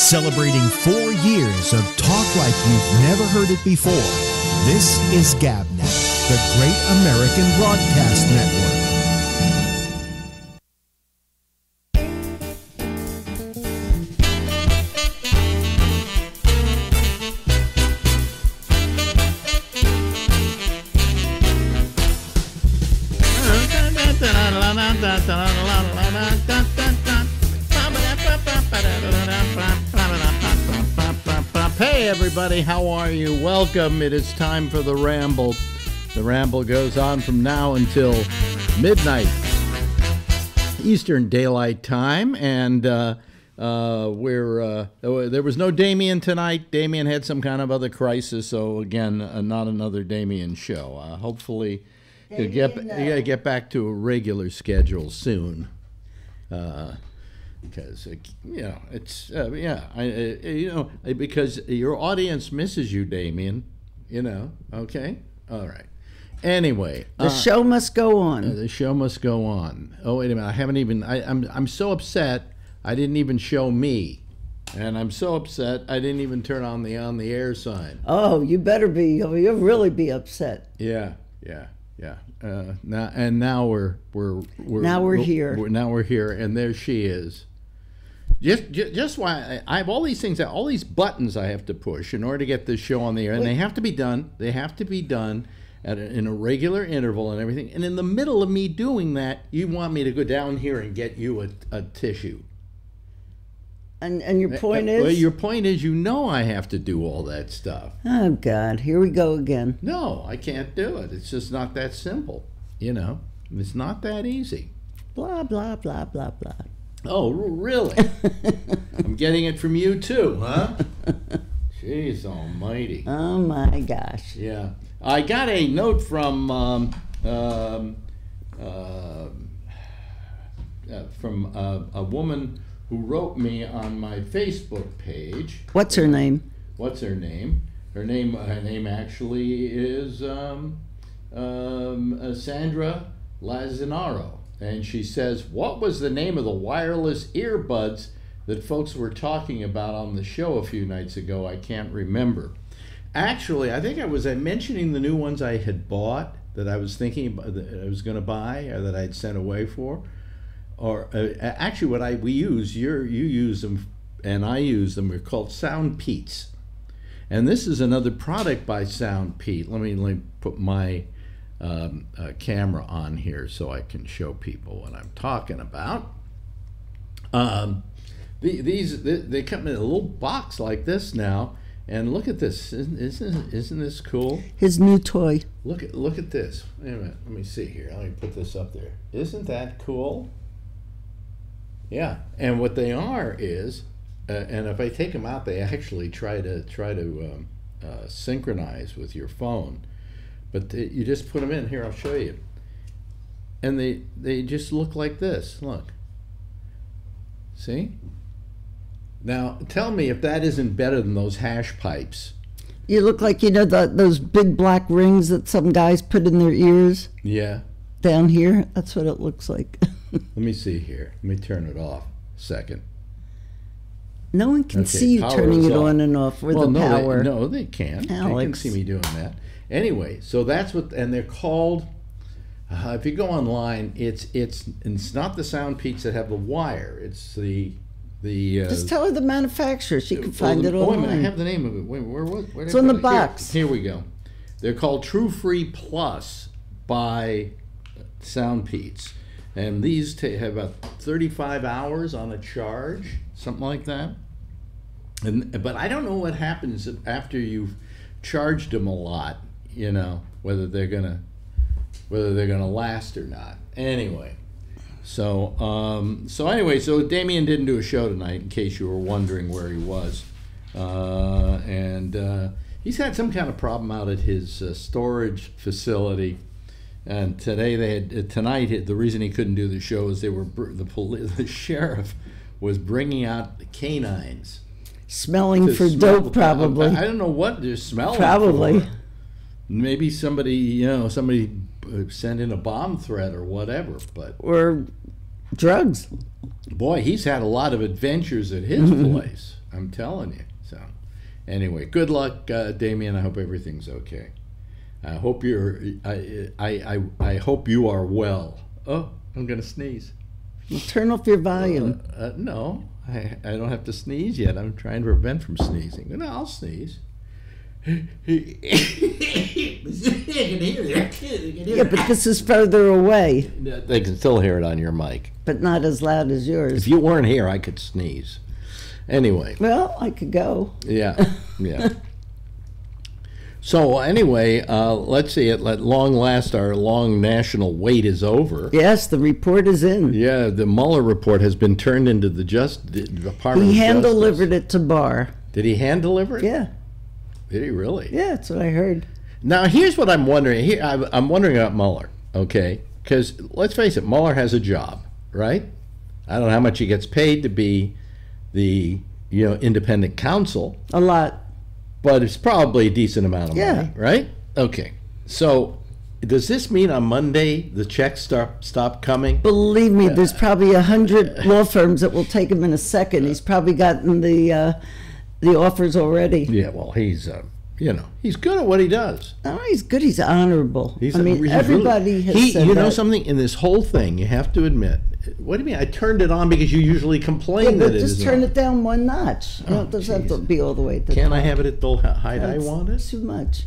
Celebrating four years of talk like you've never heard it before. This is GabNet, the Great American Broadcast Network. How are you? Welcome. It is time for the Ramble. The Ramble goes on from now until midnight Eastern Daylight Time, and uh, uh, we're uh, there was no Damien tonight. Damien had some kind of other crisis, so again, uh, not another Damien show. Uh, hopefully, he'll get no. you get back to a regular schedule soon. Uh, because uh, you know it's uh, yeah I, uh, you know uh, because your audience misses you Damien you know okay all right anyway The show must go on. the show must go on oh wait a minute I haven't even I, I'm I'm so upset I didn't even show me and I'm so upset I didn't even turn on the on the air sign oh, you better be. You'll really be upset. yeah yeah yeah uh, now and now we're we're, we're Now we're here. we're, now we're here and there she is just, just, just why I, have all these things, all these buttons I have to push in order to get this show on the air, and they have to be done. They have to be done at a, in a regular interval and everything. And in the middle of me doing that, you want me to go down here and get you a, a tissue. And and your point Uh, Well, your point is, you know, I have to do all that stuff. oh God, here we go again. No, I can't do it. It's just not that simple. You know, it's not that easy. Blah blah blah blah blah. Oh, really? I'm getting it from you too, huh? Jeez Almighty. Oh my gosh. Yeah, I got a note from um, um, uh, uh, from uh, a woman who wrote me on my Facebook page. What's her name? What's her name? Her name, her name actually is um, um, uh, Sandra Lazinaro, and she says, "What was the name of the wireless earbuds that folks were talking about on the show a few nights ago? I can't remember." Actually, I think I was uh, mentioning the new ones I had bought that I was thinking that I was going to buy or that I'd sent away for, or uh, actually what I we use you you use them and I use them. They're called Sound Peats. And this is another product by Sound Pete. Let me, let me put my um, camera on here so I can show people what I'm talking about. Um, the, these they, they come in a little box like this now, and look at this. Isn't, isn't, isn't this cool? His new toy. Look at look at this. Wait a minute. Let me see here. Let me put this up there. Isn't that cool? Yeah. And what they are is, uh, and if I take them out, they actually try to try to um, uh, synchronize with your phone. But they, you just put them in here. I'll show you. And they they just look like this. Look. See. Now tell me if that isn't better than those hash pipes. You look like you know the, those big black rings that some guys put in their ears Yeah. down here. That's what it looks like. Let me see here. Let me turn it off. a Second. no one can Okay, see you turning it on and off with well, the no, power. They, no, they can't. They can see me doing that. Anyway, so that's what, and they're called. Uh, if you go online, it's it's it's not the Sound Peats that have the wire. It's the the. Uh, Just tell her the manufacturer. She can find well, it the- oh, wait I have the name of it. Wait, where was? Where It's on the it? Box. Here, we go. They're called True Free Plus by Sound Peats, and these ta have about 35 hours on a charge, something like that. And but I don't know what happens after you've charged them a lot. You know whether they're gonna whether they're gonna last or not. Anyway. So, um, so anyway, so Damien didn't do a show tonight, in case you were wondering where he was, uh, and uh, he's had some kind of problem out at his uh, storage facility. And today they had uh, tonight the reason he couldn't do the show is they were br- the poli- the sheriff was bringing out the canines Smelling for smell dope, probably. I, I don't know what they're smelling. Probably. for. Maybe somebody, you know, somebody uh, sent in a bomb threat or whatever. But or drugs. boy, he's had a lot of adventures at his place. I'm telling you. So, anyway, good luck, uh, Damien. I hope everything's okay. I hope you're. I, I I I hope you are well. Oh, I'm gonna sneeze. Well, turn off your volume. Uh, no, I I don't have to sneeze yet. I'm trying to prevent from sneezing. No, I'll sneeze. Yeah, but this is further away, They can still hear it on your mic. but not as loud as yours. If you weren't here, I could sneeze. Anyway, well, I could go. yeah, yeah. So anyway, uh, let's see. At, long last, our long national wait is over. Yes, the report is in. Yeah, the Mueller report has been turned into the just the Department He hand delivered it to Barr. Did he hand deliver it? Yeah, Did he really? yeah, that's what I heard. Now, here's what I'm wondering. Here, I'm I'm wondering about Mueller, okay? Because let's face it, Mueller has a job, right? I don't know how much he gets paid to be the you know independent counsel, A lot. but it's probably a decent amount of Yeah. money, right? Okay. So, does this mean on Monday the checks start stop coming? Believe me, there's probably a hundred law firms that will take him in a second. He's probably gotten the uh, the offers already. Yeah. Well, he's uh, you know he's good at what he does. Oh, he's good. He's honorable. He's I mean, he's really- everybody has he, You know that. something in this whole thing, you have to admit. What do you mean? I turned it on because you usually complain Yeah, that but it just turn on. it down one notch. Know, it doesn't have to be all the way. To Can't I have it at the height I want it? Too much.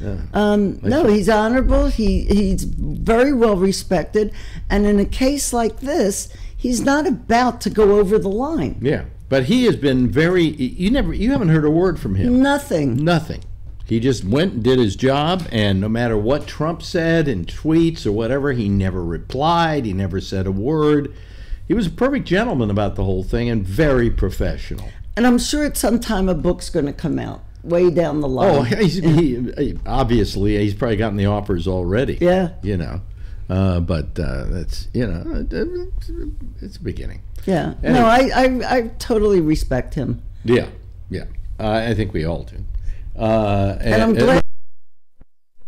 Yeah. Um, no, see. he's honorable. He he's very well respected, and in a case like this, he's not about to go over the line. Yeah, but he has been very. You never, you haven't heard a word from him. Nothing. Nothing. He just went and did his job, and no matter what Trump said in tweets or whatever, he never replied. He never said a word. He was a perfect gentleman about the whole thing and very professional. And I'm sure at some time a book's going to come out way down the oh, line. Oh, he's, he, obviously he's probably gotten the offers already. Yeah. you know, uh, but uh, that's you know, it's, it's a beginning. yeah. Anyway. No, I, I I totally respect him, Yeah, yeah. Uh, I think we all do. Uh, and I'm glad.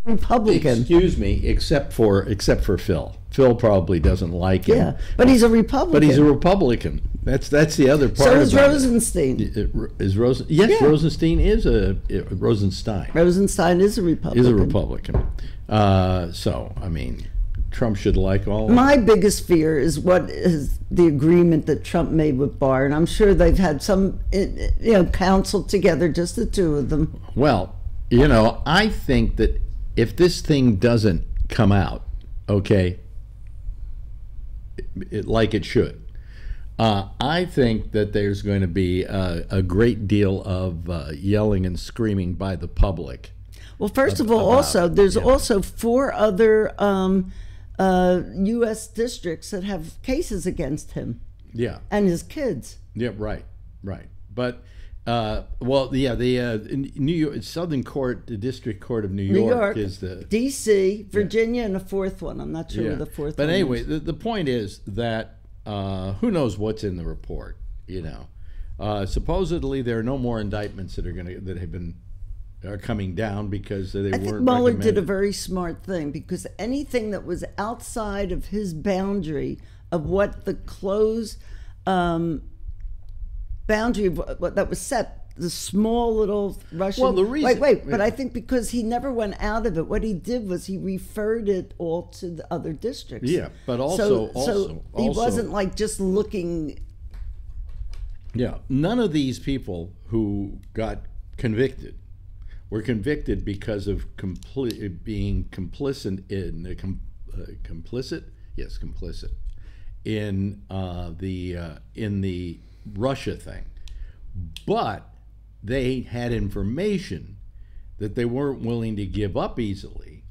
Republican. Excuse me, except for except for Phil. Phil probably doesn't like him. Yeah, but he's a Republican. But he's a Republican. That's that's the other part. so is. Rosenstein. It- Is Rosen? Yes, Yeah. Rosenstein is a Rosenstein Rosenstein is a Republican. is a Republican. Uh, so I mean, Trump should like all. My biggest fear is what is the agreement that Trump made with Barr, and I'm sure they've had some, eh, you know, counsel together, just the two of them. Well, you know, I think that if this thing doesn't come out, okay, it, it- like it should, uh, I think that there's going to be a, a great deal of uh, yelling and screaming by the public. Well, first of all, about- also there's yeah. also four other um, uh, U.S. districts that have cases against him Yeah, and his kids. yeah, right, right. But uh, well, yeah, the uh, New York Southern Court, the District Court of New York, New York, is the D.C., Virginia, and a fourth one. I'm not sure Yeah. the fourth But one anyway, the, the point is that uh, who knows what's in the report? You know, uh, supposedly there are no more indictments that are going to that have been are coming down because they I weren't. think Mueller did a very smart thing because anything that was outside of his boundary of what the close um, boundary of what, that was set, the small little Russian. Well, the wait, reason- wait, but I think because he never went out of it, what he did was he referred it all to the other districts. Yeah, but So, also, so also, he also, wasn't like just looking. Yeah, none of these people who got convicted were convicted because of being complicit in uh, com, uh, complicit. Yes, complicit in uh, the uh, in the Russia thing, but they had information that they weren't willing to give up easily.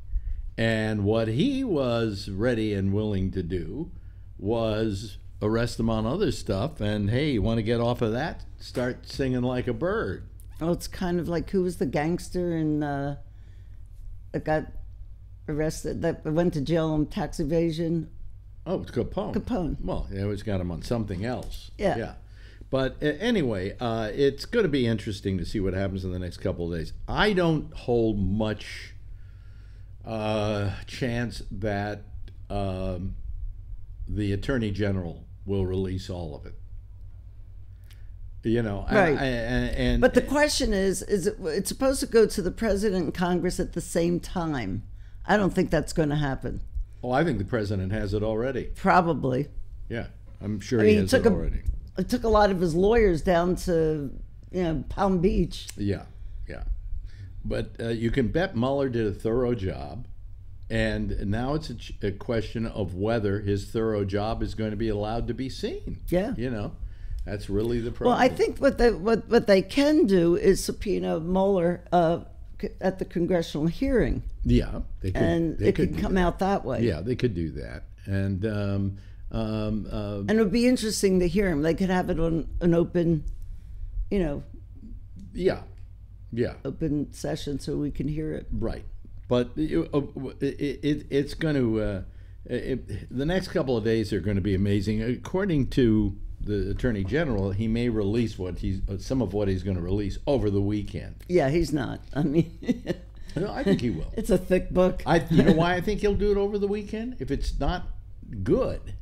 And what he was ready and willing to do was arrest them on other stuff. And hey, you want to get off of that? Start singing like a bird. Oh, it's kind of like who was the gangster in uh, that got arrested that went to jail on tax evasion? Oh, it's Capone. Capone. Well, they always got him on something else. Yeah. Yeah. But uh, anyway, uh, it's going to be interesting to see what happens in the next couple of days. I don't hold much uh, chance that um, the attorney general will release all of it. You know, Right. I- and, and But the question is, is it, it's supposed to go to the president and Congress at the same time? I don't think that's going to happen. oh, I think the president has it already. Probably. Yeah, I'm sure I he mean, he has took it a- already. It took a lot of his lawyers down to, you know, Palm Beach. Yeah, yeah. But uh, you can bet Mueller did a thorough job, and now it's a, ch- a question of whether his thorough job is going to be allowed to be seen. Yeah. You know, that's really the problem. Well. I think what they what, what they can do is subpoena Mueller uh, at the congressional hearing, Yeah, they could. and they it could could come that. out that way. Yeah, they could do that, and um, um, uh, And it would be interesting to hear him. They could have it on an open, you know, yeah, yeah. open session so we can hear it. Right, but you- uh, it, it, it's going to. Uh, it, the next couple of days are going to be amazing. According to the attorney general, he may release what he's uh, some of what he's going to release over the weekend. Yeah, he's not. I mean, No, I think he will. it's a thick book. I, you know why I think he'll do it over the weekend? If it's not good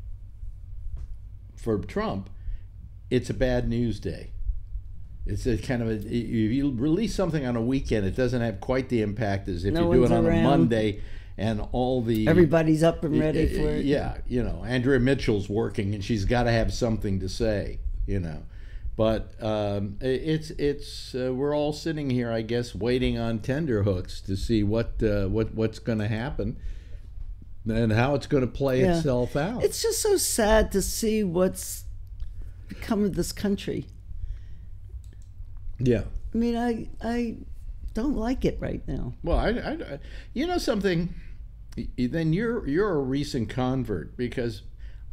for Trump, it's a bad news day. It's a kind of a, if you release something on a weekend, it doesn't have quite the impact as if No you do it on around. a Monday and all the Everybody's up and ready for it. yeah, you know, Andrea Mitchell's working and she's got to have something to say, you know. But um, it's it's uh, we're all sitting here, I guess, waiting on tenderhooks to see what uh, what what's going to happen and how it's going to play Yeah. itself out. It's just so sad to see what's become of this country. yeah. I mean, I I don't like it right now. Well, I, I, I- you know something. Then you're you're a recent convert because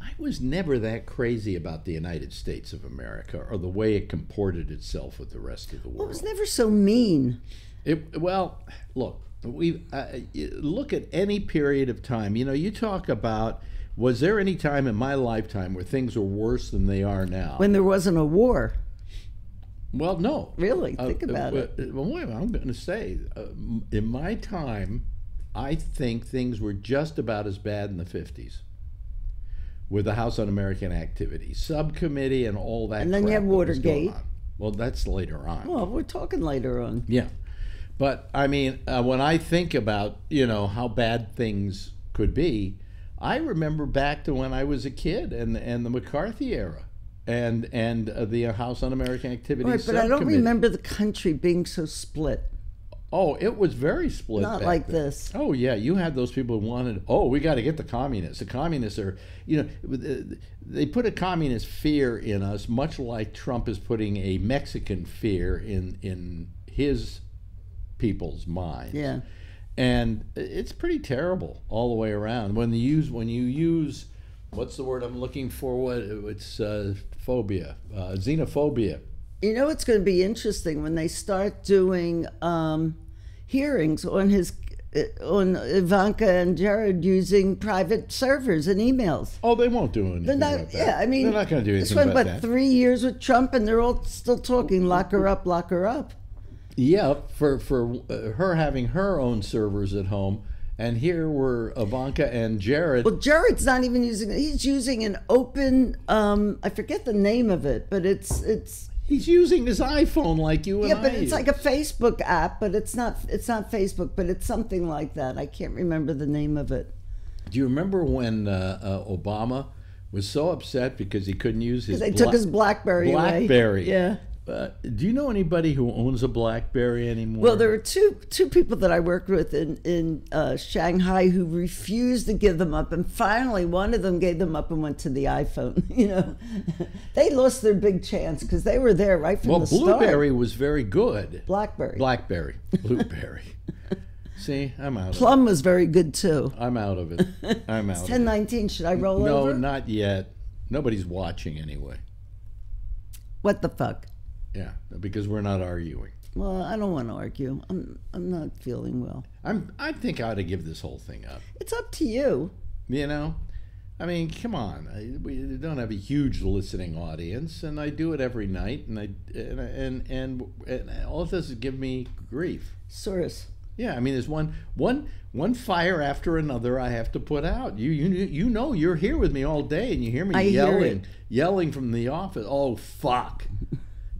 I was never that crazy about the United States of America or the way it comported itself with the rest of the Well, it was never so mean. It, well, look, we uh, look at any period of time. You know, you talk about was there any time in my lifetime where things were worse than they are now? When there wasn't a war, well, no. really, Uh, think about uh, it. Well, I'm going to say, uh, in my time, I think things were just about as bad in the 50s with the House Un-American Activity, subcommittee, and all that. And then you have Watergate. Well, that's later on. Well, we're talking later on. Yeah, but I mean, uh, when I think about you know how bad things could be, I remember back to when I was a kid and and the McCarthy era, and and uh, the House Un-American Activity. Right, but I don't remember the country being so split. Oh, it was very split. Not like then. this. Oh yeah, you had those people who wanted. Oh, we got to get the communists. The communists are, you know, they put a communist fear in us, much like Trump is putting a Mexican fear in in his people's minds. Yeah. and it's pretty terrible all the way around. When you use when you use, what's the word I'm looking for? What it's uh, phobia, uh, xenophobia. You know, it's going to be interesting when they start doing um, hearings on his uh, on Ivanka and Jared using private servers and emails. Oh, they won't do anything They're not, about that. yeah, I mean, they're not going to do anything. this went about what that. three years with Trump, and they're all still talking lock her up, lock her up. Yeah, for for uh, her having her own servers at home, and here were Ivanka and Jared. Well, Jared's not even using. He's using an open. Um, I forget the name of it, but it's it's He's using his iPhone like you and yeah, I. but it's use. like a Facebook app, but it's not it's not Facebook, but it's something like that. I can't remember the name of it. Do you remember when uh, uh, Obama was so upset because he couldn't use his They Bla- took his BlackBerry away. BlackBerry? Yeah. Uh, do you know anybody who owns a BlackBerry anymore? Well, there were two two people that I worked with in in uh, Shanghai who refused to give them up, and finally one of them gave them up and went to the iPhone. You know, they lost their big chance because they were there right from well, the start. Well, BlueBerry was very good. BlackBerry, BlackBerry, Blueberry. See, I'm out. Of it. Plum was very good too. I'm out of it. I'm out. Ten nineteen. Should I roll No, over? not yet. Nobody's watching anyway. What the fuck? Yeah, because we're not arguing. Well, I don't want to argue. I'm I'm not feeling well. I'm. I think I ought to give this whole thing up. It's up to you. You know, I mean, come on. I, we don't have a huge listening audience, and I do it every night, and I and and and, and all it does is give me grief. Source. Yeah, I mean, there's one one one fire after another I have to put out. You you you know you're here with me all day, and you hear me I yelling it. yelling from the office. Oh fuck,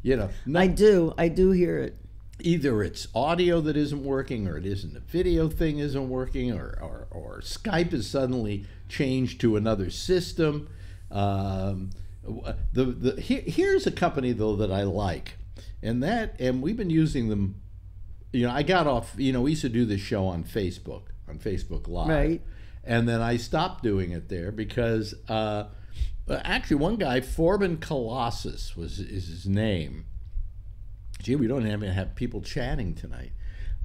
You know, no- I do. I do hear it. either it's audio that isn't working or it isn't the video thing isn't working or, or, or Skype is suddenly changed to another system. Um, the, the, here, here's a company though that I like and that and we've been using them you know I got off you know we used to do this show on Facebook on Facebook Live Right. and then I stopped doing it there because uh, actually one guy Forbin Colossus was is his name gee, we don't even have people chatting tonight.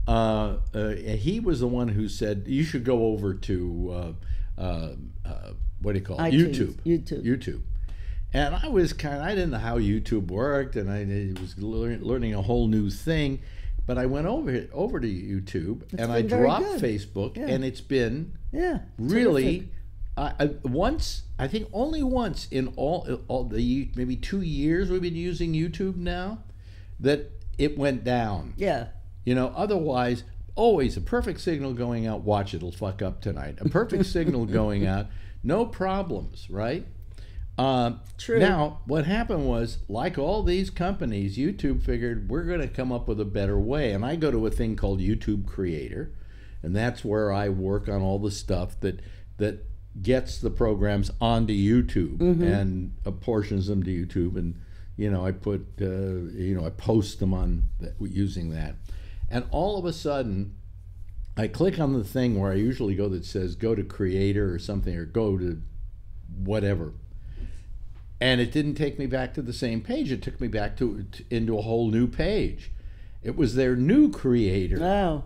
Uh, uh, he was the one who said you should go over to uh, uh, uh, what do you call it? YouTube. YouTube. YouTube. And I was kind of, I didn't know how YouTube worked, and I was learn, learning a whole new thing. But I went over over to YouTube and I dropped good. Facebook, Yeah. and it's been Yeah. really I, I, once i think only once in all all the maybe two years we've been using youtube now that it went down Yeah. you know otherwise always a perfect signal going out watch it'll fuck up tonight a perfect signal going out no problems right uh, True. Now, what happened was, like all these companies, YouTube figured we're going to come up with a better way. And I go to a thing called YouTube Creator, and that's where I work on all the stuff that that gets the programs onto YouTube and apportions them to YouTube. And you know, I put uh, you know I post them on that, using that, and all of a sudden. I click on the thing where I usually go that says go to creator or something or go to whatever and it didn't take me back to the same page. It took me back to, to into a whole new page. It was their new creator Oh.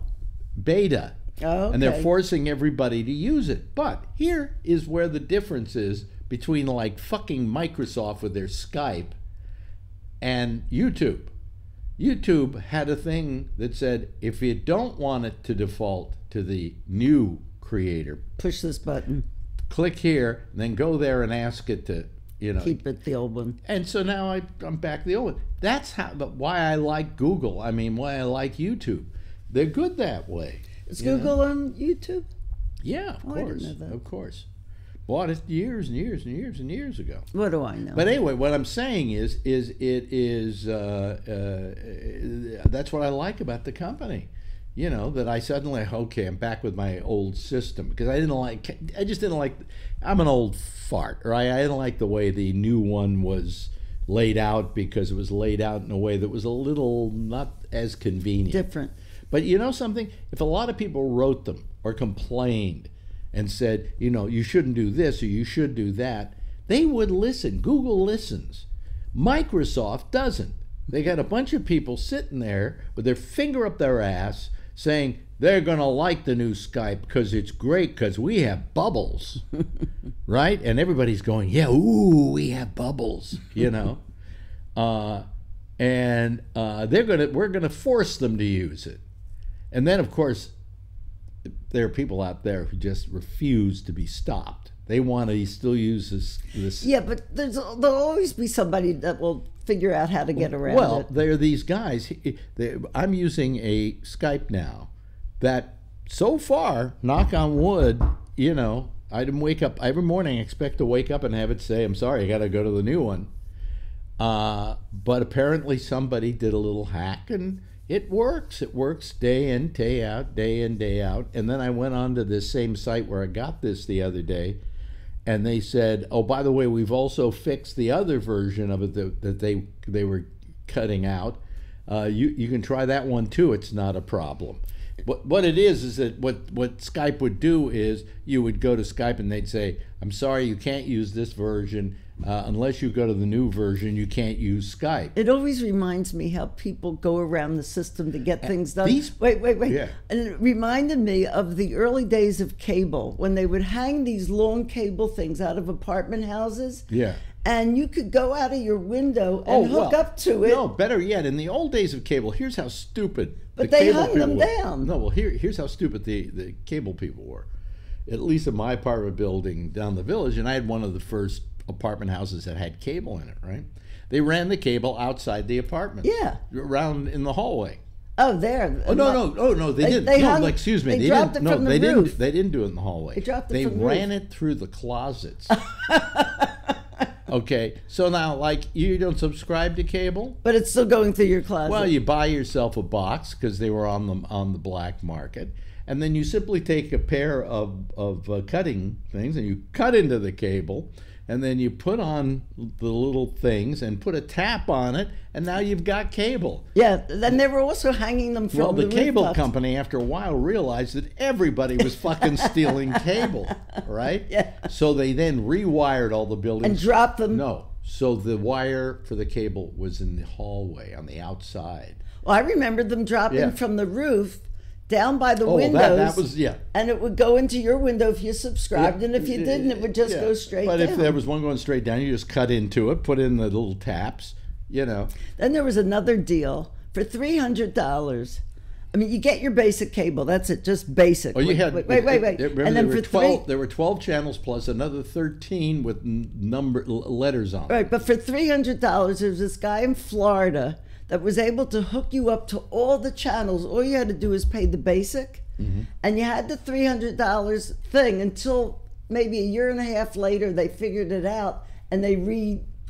beta, Oh. and they're forcing everybody to use it. But here is where the difference is between like fucking Microsoft with their Skype and YouTube. YouTube had a thing that said if you don't want it to default to the new creator, Push this button. click here, and then go there and ask it to, you know, Keep it the old one. and so now I, I'm back to the old one. That's how, but why I like Google. I mean, why I like YouTube. They're good that way. Is you know? Google on YouTube? Yeah, of Oh, course, know that. of course. Bought it years and years and years and years ago. What do I know? But anyway, what I'm saying is, is it is uh, uh, that's what I like about the company. You know that I suddenly okay, I'm back with my old system because I didn't like. I just didn't like. I'm an old fart, right? I didn't like the way the new one was laid out because it was laid out in a way that was a little not as convenient. Different. But you know something? If a lot of people wrote them or complained and said, you know, you shouldn't do this or you should do that, they would listen. Google listens. Microsoft doesn't. They got a bunch of people sitting there with their finger up their ass saying they're going to like the new Skype because it's great because we have bubbles. right? And everybody's going, yeah, ooh, we have bubbles, you know? uh, and uh, they're gonna we're gonna force them to use it. And then, of course, there are people out there who just refuse to be stopped. They want to still use this. this Yeah, but there's there'll always be somebody that will figure out how to get around well, it. there are these guys. I'm using a Skype now that so far, knock on wood, you know, I didn't wake up every morning. I expect to wake up and have it say, "I'm sorry, I got to go to the new one." Uh, but apparently, somebody did a little hack, and it works. It works day in, day out, day in, day out. And then I went on to this same site where I got this the other day, and they said, "Oh, by the way, we've also fixed the other version of it that, that they they were cutting out. Uh, you you can try that one too. It's not a problem." What what it is is that what what Skype would do is you would go to Skype and they'd say, "I'm sorry, you can't use this version uh, unless you go to the new version. You can't use Skype." It always reminds me how people go around the system to get things done. these- wait, wait, wait. Yeah. And it reminded me of the early days of cable when they would hang these long cable things out of apartment houses. Yeah. And you could go out of your window and hook Oh, well, up to it. No, better yet, in the old days of cable, here's how stupid. But the they cable hung them were. down. No, well, here, here's how stupid the, the cable people were. At least in my apartment building down the village, and I had one of the first apartment houses that had cable in it. Right? They ran the cable outside the apartment. Yeah. Around in the hallway. Oh, there. Oh no no oh no they, They- didn't they no hung- like, excuse me they they, dropped didn't it no from the they roof. didn't they didn't do it in the hallway They dropped it they the ran roof. it through the closets Okay, so now like you don't subscribe to cable. But it's still going through your closet. Well, you buy yourself a box because they were on the on the black market, and then you simply take a pair of of uh, cutting things and you cut into the cable, and then you put on the little things and put a tap on it, and now you've got cable. yeah. Then they were also hanging them from Well, the, cable rooftops. company, after a while, realized that everybody was fucking stealing cable, right? Yeah. So they then rewired all the buildings. and dropped them. No. So the wire for the cable was in the hallway on the outside. Well, I remember them dropping Yeah. from the roof down by the Oh, windows. that, that was yeah. and it would go into your window if you subscribed, and if you didn't, it would just Yeah. go straight But down. if there was one going straight down, you just cut into it, put in the little taps, you know. Then there was another deal for three hundred dollars. I mean, you get your basic cable. That's it, just basic. Oh, you wait, had wait, wait, wait, wait. Remember, and there then were for twelve. three, There were twelve channels plus another thirteen with number letters on. right, but for three hundred dollars, there was this guy in Florida that was able to hook you up to all the channels. All you had to do is pay the basic, Mm-hmm. and you had the three hundred dollars thing until maybe a year and a half later they figured it out and they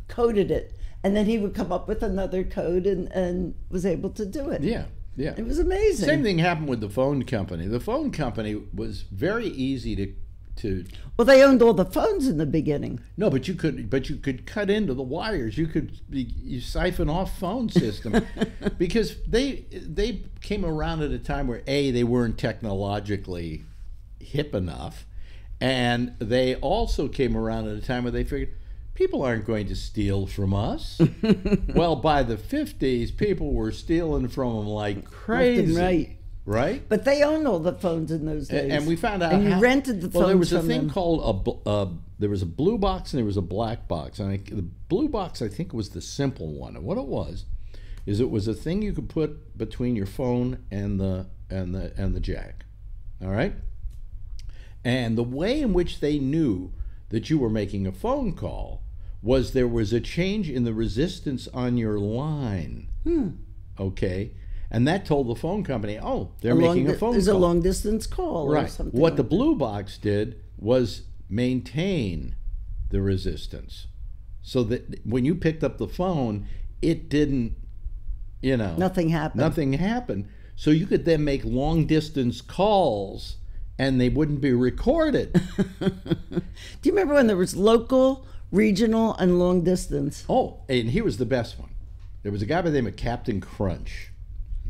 recoded it, and then he would come up with another code and and was able to do it. Yeah, yeah. It was amazing. Same thing happened with the phone company. The phone company was very easy to to Well, they owned all the phones in the beginning. no, but you could but you could cut into the wires. You could be, you siphon off phone system because they they came around at a time where a they weren't technologically hip enough, and they also came around at a time where they figured people aren't going to steal from us. well, by the fifties, people were stealing from them like crazy, right. Right? But they owned all the phones in those days. And, we found out. And you how- rented the phones Well, there was a thing them. called a. Uh, there was a blue box and there was a black box, and I, the blue box I think was the simple one. And what it was, is it was a thing you could put between your phone and the and the and the jack. All right. And the way in which they knew that you were making a phone call was there was a change in the resistance on your line. Hmm. Okay. And that told the phone company, oh, they're A making a phone call. a long distance call or Right. something. What like the blue box did was maintain the resistance. So that when you picked up the phone, it didn't, you know, Nothing happened. Nothing happened. So you could then make long distance calls and they wouldn't be recorded. Do you remember when there was local, regional, and long distance? oh, and here was the best one. There was a guy by the name of Captain Crunch.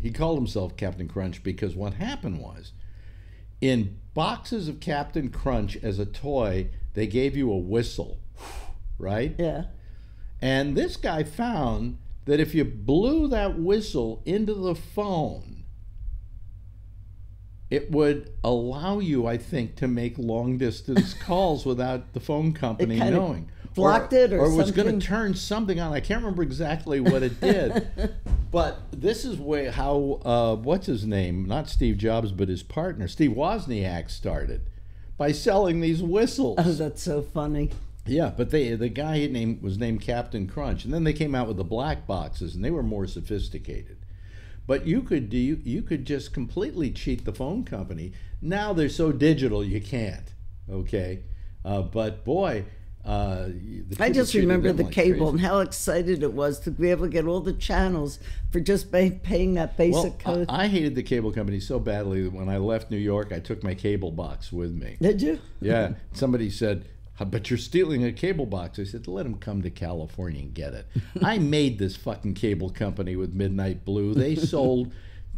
He called himself Captain Crunch because what happened was in boxes of Captain Crunch as a toy, they gave you a whistle, right? Yeah. And this guy found that if you blew that whistle into the phone, it would allow you, I think, to make long distance calls without the phone company knowing. Blocked it or or was going to turn something on. I can't remember exactly what it did. but this is way how uh, what's his name? Not Steve Jobs, but his partner, Steve Wozniak, started by selling these whistles. Oh, that's so funny. Yeah, but they the guy named was named Captain Crunch, and then they came out with the black boxes, and they were more sophisticated. But you could do you, you could just completely cheat the phone company. Now they're so digital you can't. Okay, uh, but boy, uh, the I just remember the like cable crazy. and how excited it was to be able to get all the channels for just pay, paying that basic Well, code. I, I hated the cable company so badly that when I left New York, I took my cable box with me. Did you? Yeah, somebody said, "But you're stealing a cable box." I said, "Let them come to California and get it." I made this fucking cable company with Midnight Blue. They sold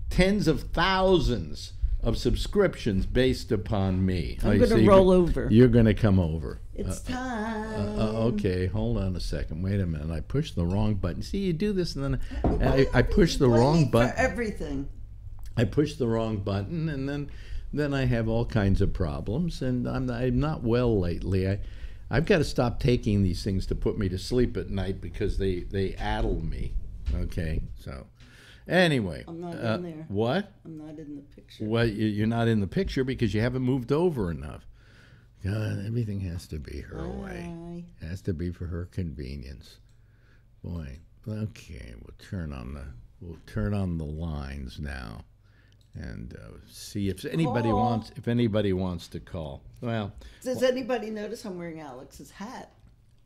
tens of thousands of subscriptions based upon me. I'm oh, gonna say, "You're roll over." You're going to come over. It's uh, uh, uh, time. Uh, okay, hold on a second. Wait a minute. I pushed the wrong button. See, you do this, and then I, I pushed the wrong button. everything. I push the wrong button, and then then I have all kinds of problems, and I'm I'm not well lately. I I've got to stop taking these things to put me to sleep at night because they they addle me. Okay, so anyway, I'm not uh, in there. What? I'm not in the picture. Well, you- you're not in the picture because you haven't moved over enough. God, everything has to be her way. Bye. Has to be for her convenience. Boy, okay, we'll turn on the we'll turn on the lines now, and uh, see if anybody Call. wants if anybody wants to call. Well, Does anybody notice I'm wearing Alex's hat?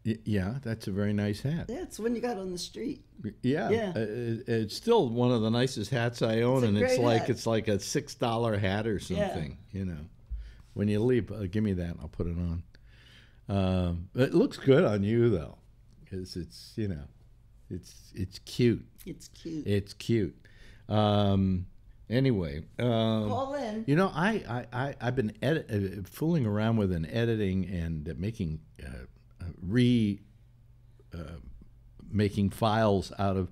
Yeah, that's a very nice hat. Yeah, it's when you got on the street. Yeah, Yeah. uh, it- it's still one of the nicest hats I own, It's and it's like hat. it's like a six dollar hat or Yeah. something. You know, when you leave, uh, give me that. I'll put it on. Um, it looks good on you though, because it's you know, it's it's cute. It's cute. It's cute. Um, anyway, um, Call in. you know, I, I, I, I've been edit, uh, fooling around with an editing and uh, making uh, uh, re uh, making files out of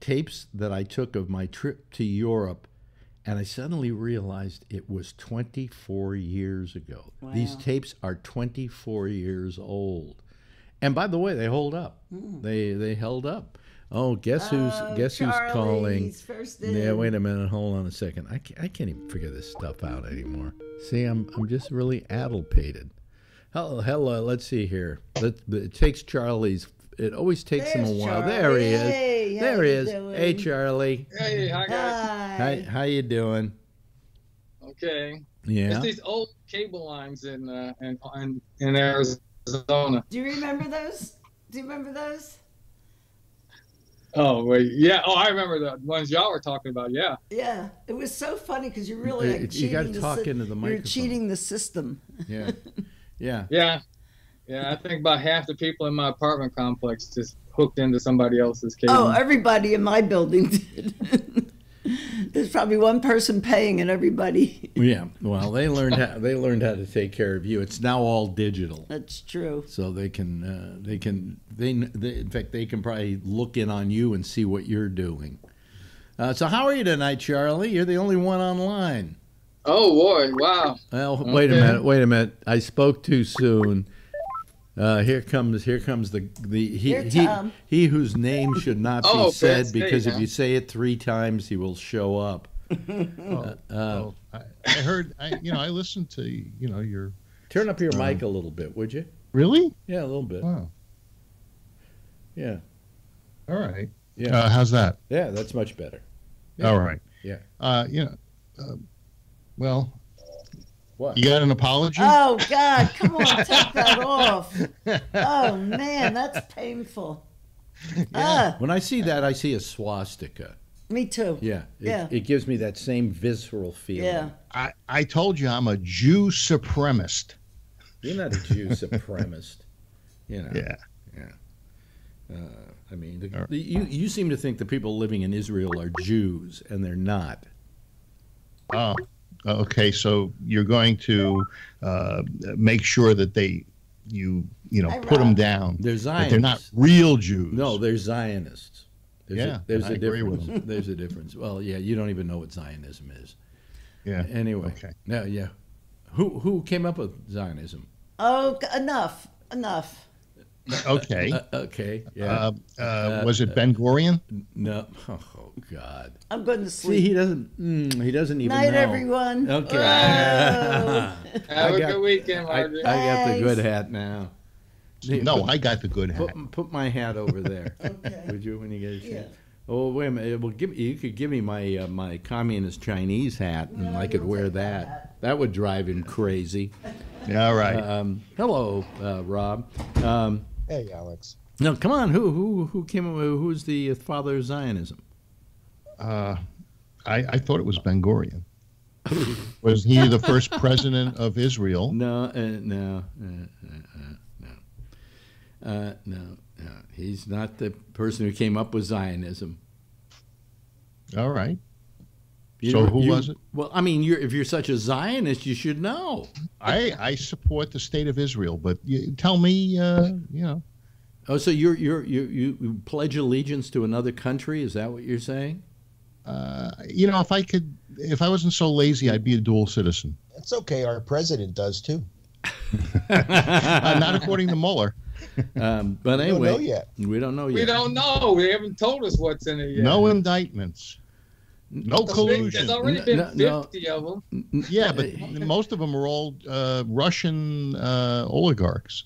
tapes that I took of my trip to Europe, and I suddenly realized it was 24 years ago. These tapes are 24 years old, and by the way, they hold up. They they held up. Oh, guess who's Oh, guess who's calling? Charlie's First Yeah, wait a minute. Hold on a second. I can't, I can't even figure this stuff out anymore. See, I'm I'm just really addlepated. Hello, hello. Let's see here. Let, it takes Charlie's. It always takes him a There's while. There he is. Hey, there he is. doing? Hey, Charlie. Hey, hi guys. Hi. Hi, how you doing? Okay. Yeah. It's these old cable lines in uh, in, in in Arizona. Do you remember those? Do you remember those? Oh wait, yeah. Oh, I remember the ones y'all were talking about. Yeah. Yeah, it was so funny because you're really like you cheating gotta talk sy- into the microphone. You're cheating the system. Yeah. Yeah. Yeah. Yeah. I think about half the people in my apartment complex just hooked into somebody else's cable. Oh, everybody in my building did. There's probably one person paying, and everybody. Yeah. Well, they learned how they learned how to take care of you. It's now all digital. That's true. so they can uh, they can they, they in fact they can probably look in on you and see what you're doing. Uh, so how are you tonight, Charlie? You're the only one online. Oh boy! Wow. Well, wait a minute, wait a minute. I spoke too soon. Uh, here comes here comes the the he, Here, he, he whose name should not Oh, be said Fred's because name, if you say it three times, he will show up. Oh, Uh, well, I, I heard. I you know I listened to you know your turn up your Um, mic a little bit, would you? really. Yeah, a little bit. Wow. Yeah, All right. yeah, Uh, how's that? yeah. That's much better. Yeah. All right. Yeah. Uh, you know. Uh, well, What? you got an apology? Oh God! Come on, take that off. Oh man, that's painful. Ah, When I see that, I see a swastika. me too. Yeah, it, Yeah. it gives me that same visceral feeling. Yeah. I I told you I'm a Jew supremacist. You're not a Jew supremacist. You know. Yeah. Uh, I mean, the, the, you you seem to think the people living in Israel are Jews, and they're not. Oh. Okay. So you're going to uh, make sure that they you you know Hi, put them down. They're That Zionists. they're not real Jews. No, they're Zionists. There's Yeah, a, there's I a agree with difference. There's a difference. Well, yeah, you don't even know what Zionism is. Yeah. Anyway. Okay. Yeah, yeah. Who who came up with Zionism? Oh, enough, enough. Okay. Uh, okay. Yeah. Uh, uh, was it Ben Gurion? no. Oh God. I'm going to See, sleep. he doesn't. Mm, he doesn't even Night, know. everyone. Okay. Oh. Have I a got- good weekend, I, I got the good hat now. No, I got the good hat. Put, put my hat over there. Okay. Would you when you get a chance? Yeah. Oh wait a minute. Well, give you could give me my uh, my communist Chinese hat, and No, I could wear that that. That would drive him crazy. All right. Um, hello, uh, Rob. Um, Hey, Alex. no, come on. Who who who came? Who's the father of Zionism? Uh, I, I thought it was Ben Gurion. was he the first president of Israel? No, uh, no, uh, uh, uh, no, uh, no, no. He's not the person who came up with Zionism. All right. You So who you- was it? Well, I mean, you're, if you're such a Zionist, you should know. I, I support the state of Israel, but you, tell me, uh, you know, Oh, so you're you're you you pledge allegiance to another country? Is that what you're saying? Uh, you know, if I could, if I wasn't so lazy, I'd be a dual citizen. It's okay. Our president does too. Uh, not according to Mueller. Um, but anyway, We don't know yet. we don't know yet. We don't know. They haven't told us what's in it yet. No indictments. No There's been- collusion. There's already been no, no. 50 of them. Yeah, but most of them are all uh, Russian uh, oligarchs.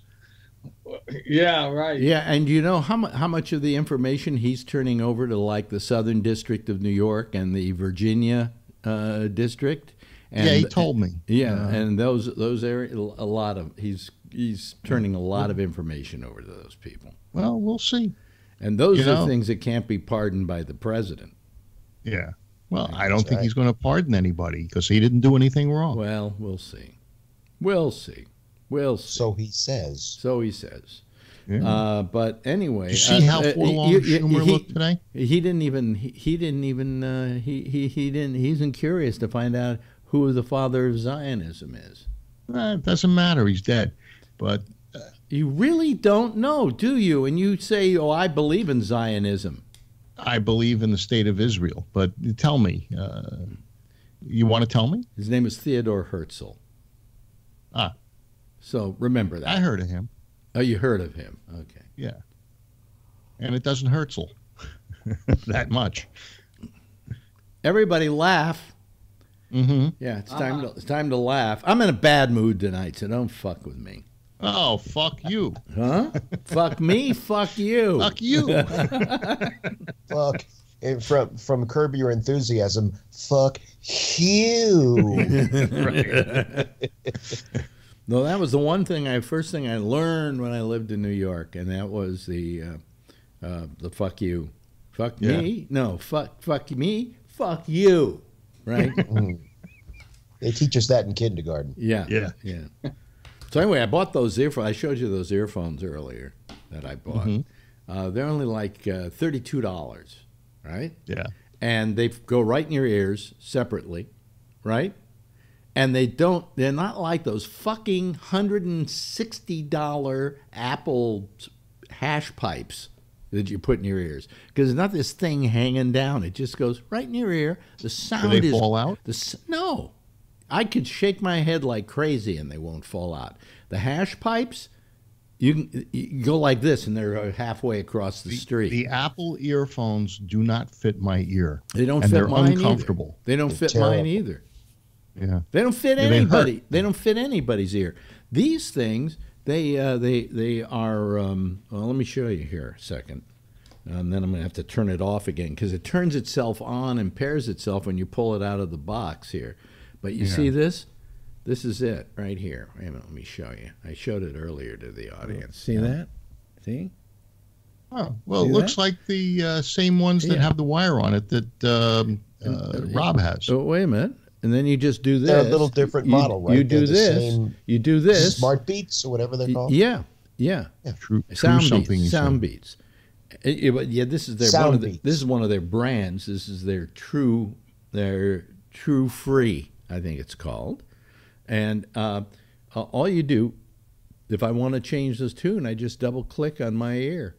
Yeah, right. Yeah, and you know how mu- how much of the information he's turning over to like the Southern District of New York and the Virginia uh, district. And, yeah, he told me. Yeah, Uh, and those those area a lot of he's he's turning a lot of information over to those people, Well, we'll see. and those You are know- things that can't be pardoned by the president. Yeah. Well, I don't think right. he's going to pardon anybody because he didn't do anything wrong. Well, we'll see. We'll see. We'll see. So he says. So he says. Yeah. Uh, but anyway, Did you see uh, how uh, forlorn you- you- Schumer he, looked today? He didn't even. He, he didn't even. Uh, he, he he didn't. He isn't curious to find out who the father of Zionism is. Eh, it doesn't matter. He's dead. But You really don't know, do you? And you say, "Oh, I believe in Zionism." I believe in the state of Israel. But tell me, uh, you want to tell me? His name is Theodore Herzl. Ah. So remember that. I heard of him. Oh, you heard of him? Okay. Yeah. And it doesn't hurtle that much. Everybody laugh. Mm-hmm. Yeah, it's time to it's time to laugh. I'm in a bad mood tonight, so don't fuck with me. Oh, fuck you. Huh? fuck me, fuck you. Fuck you. Fuck. And from from Curb Your Enthusiasm. Fuck you. No, that was the one thing I first thing I learned when I lived in New York, and that was the uh, uh, the fuck you, fuck Yeah. me, no fuck fuck me, fuck you, right? they teach us that in kindergarten. yeah, Yeah. yeah. So anyway, I bought those earphones. I showed you those earphones earlier that I bought. Mhm. Uh, they're only like uh, thirty two dollars, right? Yeah. and they go right in your ears separately, right? And they don't, they're not like those fucking $160 Apple hash pipes that you put in your ears. Because it's not this thing hanging down. It just goes right in your ear. The sound Do they is. fall out? The, no. I could shake my head like crazy and they won't fall out. The hash pipes, you can, you can go like this and they're uh, halfway across the, street. The Apple earphones do not fit my ear. they don't and fit they're mine uncomfortable. Either. They don't fit mine either. Yeah. They don't fit Yeah, anybody. hurt. They don't fit anybody's ear. These things, they uh, they they are. Um, well, let me show you here a second, and then I'm gonna have to turn it off again because it turns itself on and pairs itself when you pull it out of the box here. But you Yeah. see this? This is it right here. Wait a minute, let me show you. I showed it earlier to the audience. See that? See? Oh, well, See it looks like the uh, same ones that Yeah. have the wire on it that um, uh, Rob has. Oh, wait a minute. And then you just do this. They're a little different You- model, right? You do They're this. You do this. Smart beats or whatever they're Y- called. Yeah, yeah. True, true sound something. beats. Sound said. beats. Uh, yeah, but yeah, this is their one of the, beats. this is one of their brands. This is their true their true free. I think it's called. And uh, all you do, if I want to change this tune, I just double click on my ear.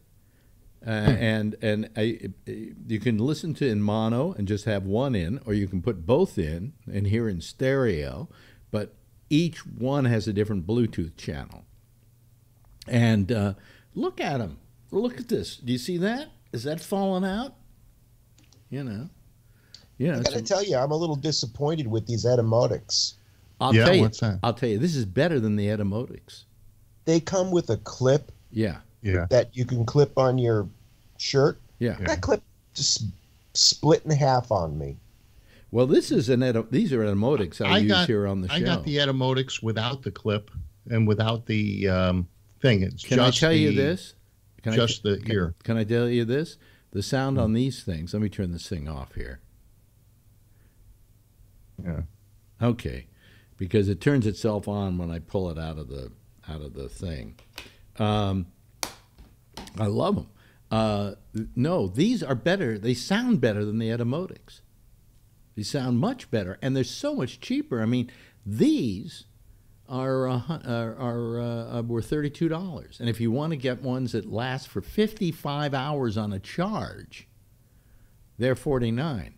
Uh, and and I, you can listen to in mono and just have one in, or you can put both in and hear in stereo. But each one has a different Bluetooth channel. And uh, look at them. Look at this. Do you see that? Is that falling out? You know. Yeah. I it's gotta a- tell you, I'm a little disappointed with these etymotics. I'll Yeah, tell you. what's that? I'll tell you. This is better than the Etymotics. They come with a clip Yeah. Yeah. that you can clip on your shirt. Yeah. That clip just split in half on me. Well, this is an Ety- these are Etymotics I, I use got- here on the show. I got the etymotics without the clip and without the um, thing. It's Can I just tell you this? Can I- just the can- ear. Can I tell you this? The sound on these things. Let me turn this thing off here. Yeah. Okay, because it turns itself on when I pull it out of the out of the thing. Um, I love them. Uh, no, these are better. They sound better than the Etymotics. They sound much better, and they're so much cheaper. I mean, these are uh, are, are uh, uh, were thirty two dollars, and if you want to get ones that last for fifty five hours on a charge, they're forty nine.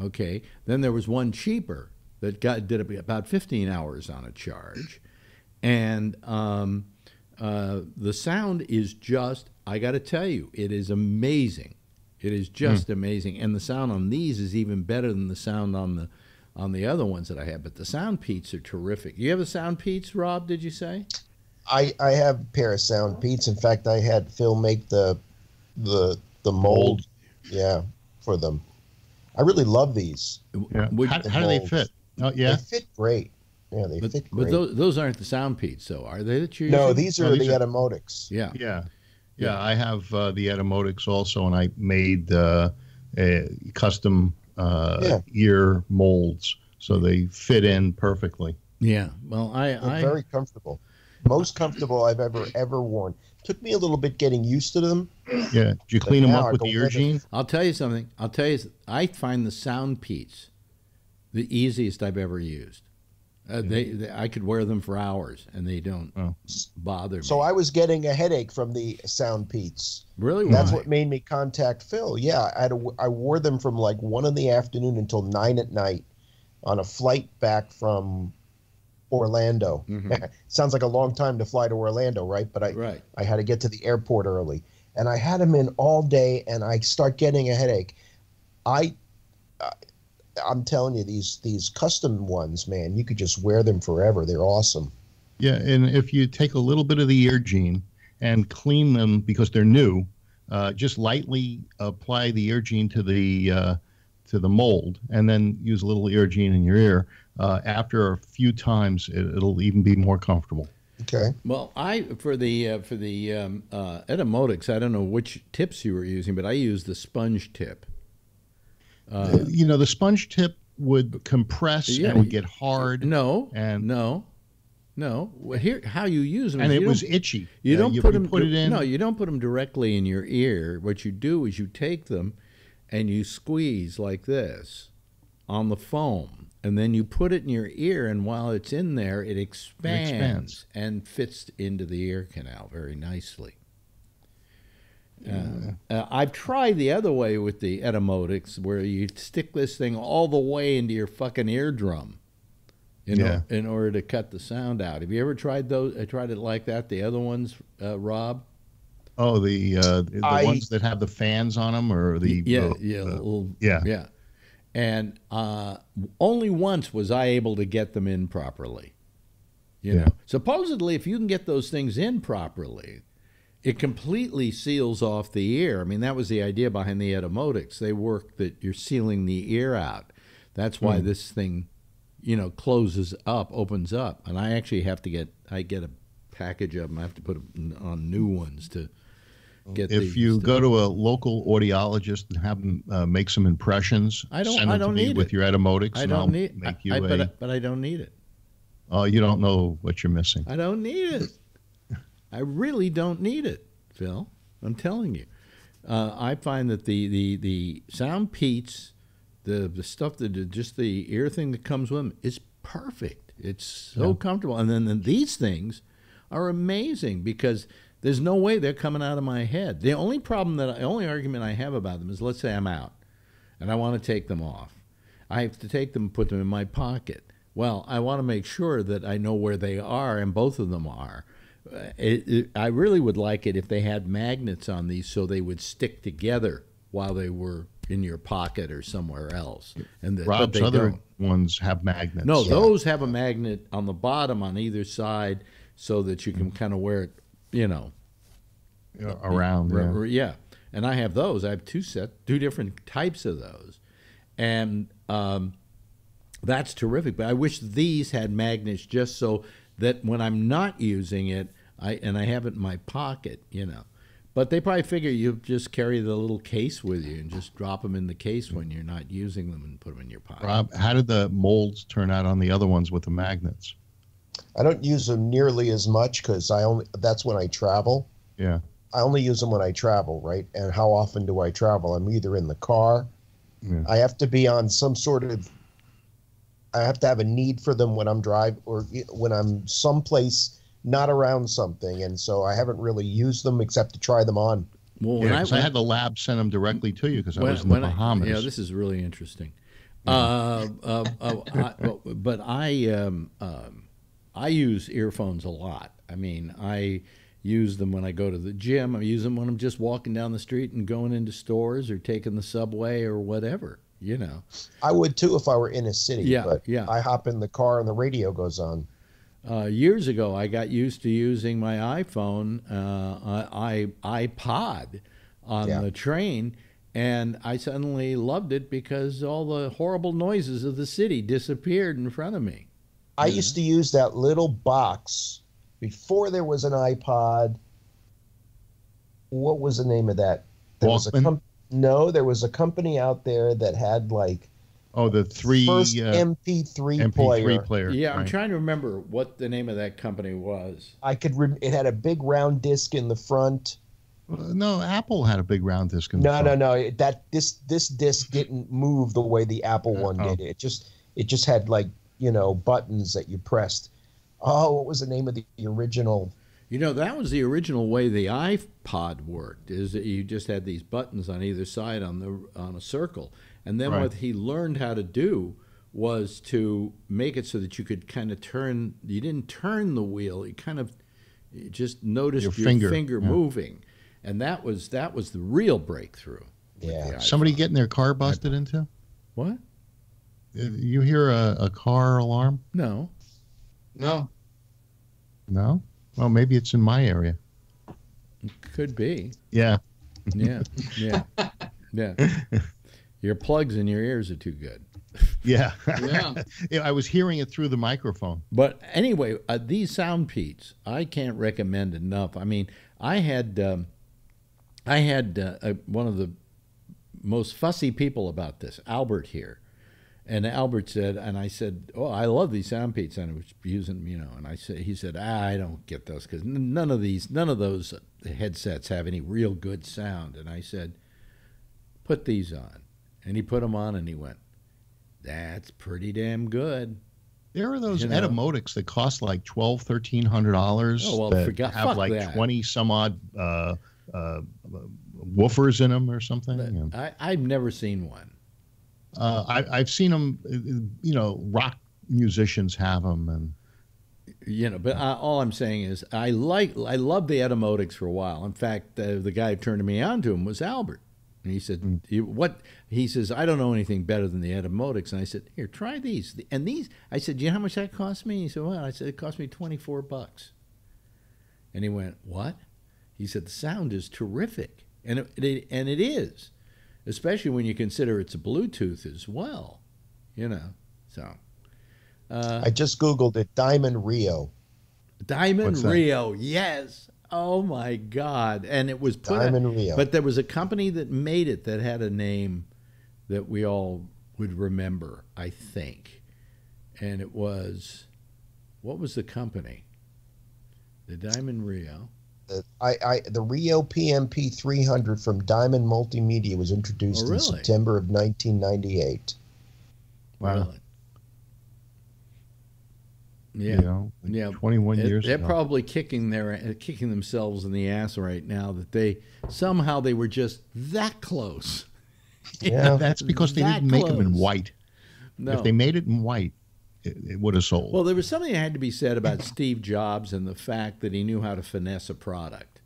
Okay. Then there was one cheaper that got did about 15 hours on a charge, and um, uh, the sound is just. I got to tell you, it is amazing. It is just hmm. amazing, and the sound on these is even better than the sound on the on the other ones that I have. But the sound peats are terrific. You have a sound peats, Rob? Did you say? I, I have a pair of sound beats. In fact, I had Phil make the the the mold, yeah, for them. I really love these. Yeah. Would- how, how do they fit? Oh, yeah. They fit great. Yeah, they But, fit but great. those those aren't the sound peats, though, are they? That you're no, using? these No, are these the are- Etymotics. Yeah. Yeah, yeah. I have uh, the Etymotics also, and I made uh, a custom uh, Yeah. ear molds so they fit in perfectly. Yeah. Well, I, They're I very comfortable. Most comfortable I've ever ever worn. Took me a little bit getting used to them. Yeah. Did you clean them up with go the ear with gene? I'll tell you something. I'll tell you. I find the sound peats the easiest I've ever used. Uh, they, they, I could wear them for hours, and they don't Oh. bother me. So I was getting a headache from the sound peats. really That's why? what made me contact Phil. Yeah, I, had a, I wore them from like one in the afternoon until nine at night on a flight back from Orlando. Mhm. Sounds like a long time to fly to Orlando, right? But I, right. I had to get to the airport early, and I had them in all day, and I start getting a headache. I, I I'm telling you, these these custom ones, man, you could just wear them forever. They're awesome. Yeah, and if you take a little bit of the ear gene and clean them because they're new, uh, just lightly apply the ear gene to the uh, to the mold, and then use a little ear gene in your ear. Uh, after a few times, it, it'll even be more comfortable. Okay. Well, I for the uh, for the um, uh, Etymotics, I don't know which tips you were using, but I used the sponge tip. Uh, you know, the sponge tip would compress Yeah, and would get hard, no, and no, no. Well, here, how you use them? and it was itchy. You Uh, don't you, put them. put it in. No, you don't put them directly in your ear. What you do is you take them, and you squeeze like this on the foam, and then you put it in your ear. And while it's in there, it expands, expands. and fits into the ear canal very nicely. Uh, uh, I've tried the other way with the etymotics, where you stick this thing all the way into your fucking eardrum, in, Yeah. or, in order to cut the sound out. Have you ever tried those? I tried it like that? The other ones, uh, Rob? Oh, the uh, the I- ones that have the fans on them, or the yeah, uh, yeah, uh, little, yeah. yeah. And uh, only once was I able to get them in properly. You Yeah. know, supposedly, if you can get those things in properly, it completely seals off the ear. I mean, that was the idea behind the etymotics. They work that you're sealing the ear out. That's why Hmm. this thing, you know, closes up, opens up. And I actually have to get, I get a package of them. I have to put on new ones to get. if you go to a local audiologist and have them uh, make some impressions, I don't- send I don't need with it. your etymotics, I don't need, make I- you but, I- but I don't need it. oh, you don't know what you're missing. I don't need it. I really don't need it, Phil. I'm telling you. Uh, I find that the, the, the sound peats, the, the stuff that just the ear thing that comes with them is perfect. It's so Yeah. comfortable. And then, then these things are amazing because there's no way they're coming out of my head. The only problem that, the only argument I have about them is let's say I'm out and I want to take them off. I have to take them and put them in my pocket. Well, I want to make sure that I know where they are, and both of them are. Uh, It, it, I really would like it if they had magnets on these so they would stick together while they were in your pocket or somewhere else. And that, Rob's other don't. ones have magnets. No, Yeah. those have a magnet on the bottom on either side so that you can kind of wear it, you know, around. Yeah. yeah. And I have those. I have two set, two different types of those, and um, that's terrific. But I wish these had magnets just so that when I'm not using it, I and I have it in my pocket, you know. But they probably figure you just carry the little case with you and just drop them in the case when you're not using them and put them in your pocket. Rob, how did the molds turn out on the other ones with the magnets? I don't use them nearly as much because I only that's when I travel. Yeah. I only use them when I travel, right? And how often do I travel? I'm either in the car. Yeah. I have to be on some sort of. I have to have a need for them when I'm driving or when I'm someplace not around something, and so I haven't really used them except to try them on. Well, when Yeah, I, 'cause I, had the lab send them directly to you because I was in the when I- Bahamas. yeah, this is really interesting. Uh, uh, uh, I, but I um, um, I use earphones a lot. I mean, I use them when I go to the gym. I use them when I'm just walking down the street and going into stores or taking the subway or whatever. You know. I would too if I were in a city. Yeah, but yeah. I hop in the car and the radio goes on. Uh, years ago, I got used to using my iPhone, uh, i iPod, on Yeah. the train, and I suddenly loved it because all the horrible noises of the city disappeared in front of me. I used to use that little box before there was an iPod. What was the name of that? There was a Walkman? com- no, there was a company out there that had like Oh, the three first uh, MP3, MP3 player. player. Yeah, I'm right. trying to remember what the name of that company was. I could. Re- it had a big round disc in the front. Uh, No, Apple had a big round disc. In the front. No, no, no. That this this disc didn't move the way the Apple one Oh. did. It just it just had like you know buttons that you pressed. Oh, what was the name of the, the original? You know, that was the original way the iPod worked. Is that you just had these buttons on either side on the on a circle, and then Right. what he learned how to do was to make it so that you could kind of turn. You didn't turn the wheel. You kind of you just noticed Your your, finger, finger, yeah. moving, and that was that was the real breakthrough. Yeah. Somebody getting their car busted into? what? Uh, You hear a, a car alarm? No, No. No? Well, maybe it's in my area. could be. Yeah. Yeah, yeah, yeah. Your plugs in your ears are too good. Yeah. Yeah. Yeah, I was hearing it through the microphone. But anyway, uh, these sound peats I can't recommend enough. I mean, I had um, I had uh, uh, one of the most fussy people about this, Albert here, and Albert said, and I said, "Oh, I love these sound peats," and I was using, you know, and I said, he said, ah, "I don't get those because none of these, none of those headsets have any real good sound," and I said, "Put these on," and he put them on, and he went, "That's pretty damn good." There are those You know. Etymotics that cost like twelve, thirteen hundred dollars. Oh, well, that forgot- have like that. twenty some odd uh, uh, woofers in them or something. I, I've never seen one. uh, I, I've seen them. You know, rock musicians have them, and You know, but uh, all I'm saying is I like I loved the Etymotics for a while. In fact, uh, the guy who turned me on to him was Albert, and he said, "What?" He says, "I don't know anything better than the Etymotics." And I said, "Here, try these." And these, I said, "Do you know how much that cost me?" He said, "Well," I said, "It cost me twenty four bucks." And he went, "What?" He said, "The sound is terrific," and it, it and it is, especially when you consider it's a Bluetooth as well. You know, so. Uh, I just googled it. Diamond Rio. Diamond? Rio, yes. Oh my God! And it was put Diamond Rio. but there was a company that made it that had a name that we all would remember, I think, and it was what was the company? The Diamond Rio. The, I, I, the Rio PMP 300 from Diamond Multimedia was introduced Oh, in? September of 1998. Wow. Really? You Yeah. know, Yeah. twenty-one years they're ago. probably kicking their uh, kicking themselves in the ass right now that they somehow they were just that close. Yeah. That's because they That didn't make them in white. No. If they made it in white, it, it would have sold. Well, there was something that had to be said about Steve Jobs and the fact that he knew how to finesse a product.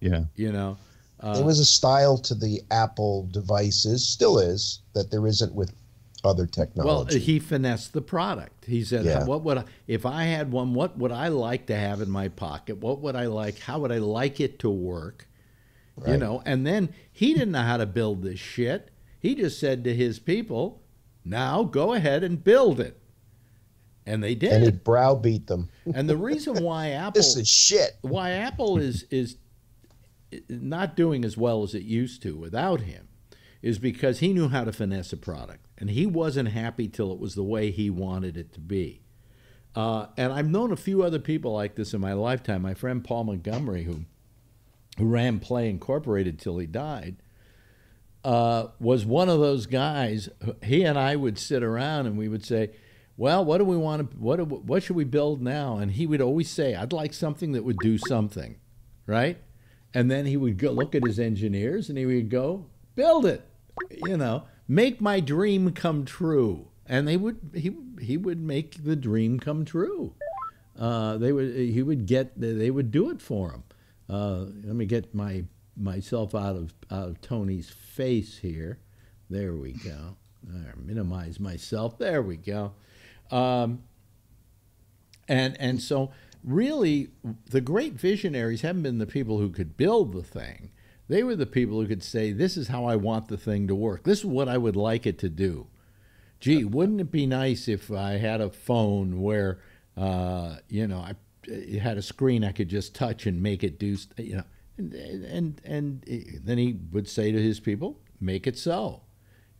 yeah. You know, uh, there was a style to the Apple devices, still is, that there isn't with other technology. well, he finessed the product. He said, Yeah. "What would I, if I had one? What would I like to have in my pocket? What would I like? How would I like it to work? You know." And then he didn't know how to build this shit. He just said to his people, "Now go ahead and build it," and they did. and he browbeat them. and the reason why Apple This is shit. why Apple is is not doing as well as it used to without him is because he knew how to finesse a product, and he wasn't happy till it was the way he wanted it to be. Uh, and I've known a few other people like this in my lifetime. My friend Paul Montgomery, who who ran Play Incorporated till he died, uh, was one of those guys. He and I would sit around and we would say, "Well, what do we want to? What what should we build now?" And he would always say, "I'd like something that would do something," right? And then he would go look at his engineers and he would go, "Build it," you know, make my dream come true. And they would he he would make the dream come true. Uh, they would he would get they would do it for him. Uh, let me get my myself out of out of Tony's face here. There we go. Minimize myself. There we go. Um, and and so really, the great visionaries haven't been the people who could build the thing. They were the people who could say, "This is how I want the thing to work. This is what I would like it to do." gee, wouldn't it be nice if I had a phone where, uh, you know, I it had a screen I could just touch and make it do, you know, and and and then he would say to his people, make it so.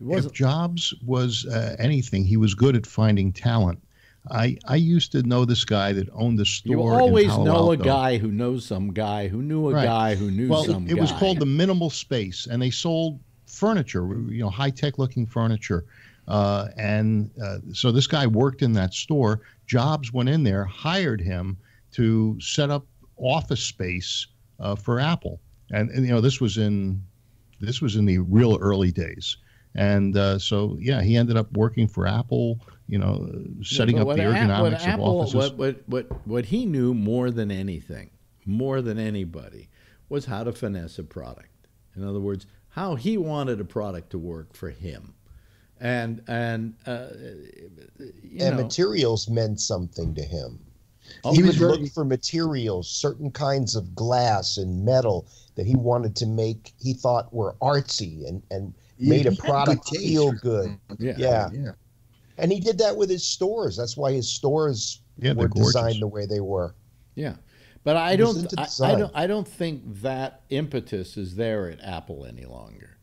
It If. Jobs was uh, anything, he was good at finding talent. I I used to know this guy that owned the store. You always know a guy who knows some guy who knew a Right. guy who knew well, some it, it was called the minimal space, and they sold furniture, you know, high tech looking furniture. Uh, and uh, so this guy worked in that store. Jobs went in there, hired him to set up office space uh, for Apple, and, and you know this was in this was in the real early days. And uh, so, yeah, he ended up working for Apple, you know, setting but up the Ap- ergonomics what of Apple, offices. What, what, what, what he knew more than anything, more than anybody, was how to finesse a product. In other words, how he wanted a product to work for him. And, and uh, you and know, materials meant something to him. Oh, he He would was very- look for materials, certain kinds of glass and metal that he wanted to make. He thought were artsy and and Yeah, made a he had good product taste feel good. yeah. Yeah, Yeah. And he did that with his stores. That's why his stores Yeah, were gorgeous. designed the way they were. Yeah, but I He don't. I, I don't. I don't think that impetus is there at Apple any longer.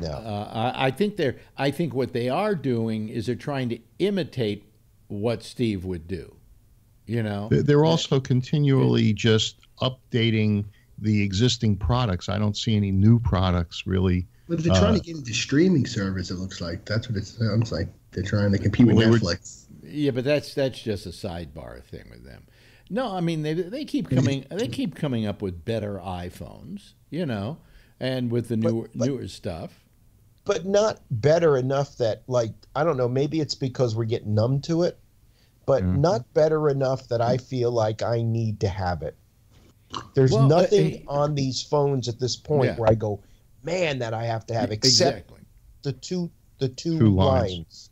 No, Uh, I, I think they're. I think what they are doing is they're trying to imitate what Steve would do. You know. They're- They're also continually just updating the existing products. I don't see any new products really. But they're trying Uh, to get into streaming service. It looks like that's what it sounds like. They're trying to compete with Well, they were- Netflix. Yeah, but that's that's just a sidebar thing with them. No, I mean they they keep coming they keep coming up with better iPhones, you know, and with the newer but- newer stuff. but not better enough that like I don't know. Maybe it's because we're getting numb to it, but Mhm. not better enough that I feel like I need to have it. There's Well, uh, nothing uh, on these phones at this point Yeah. where I go, man, that I have to have, except exactly. the two the two, Two lines. lines.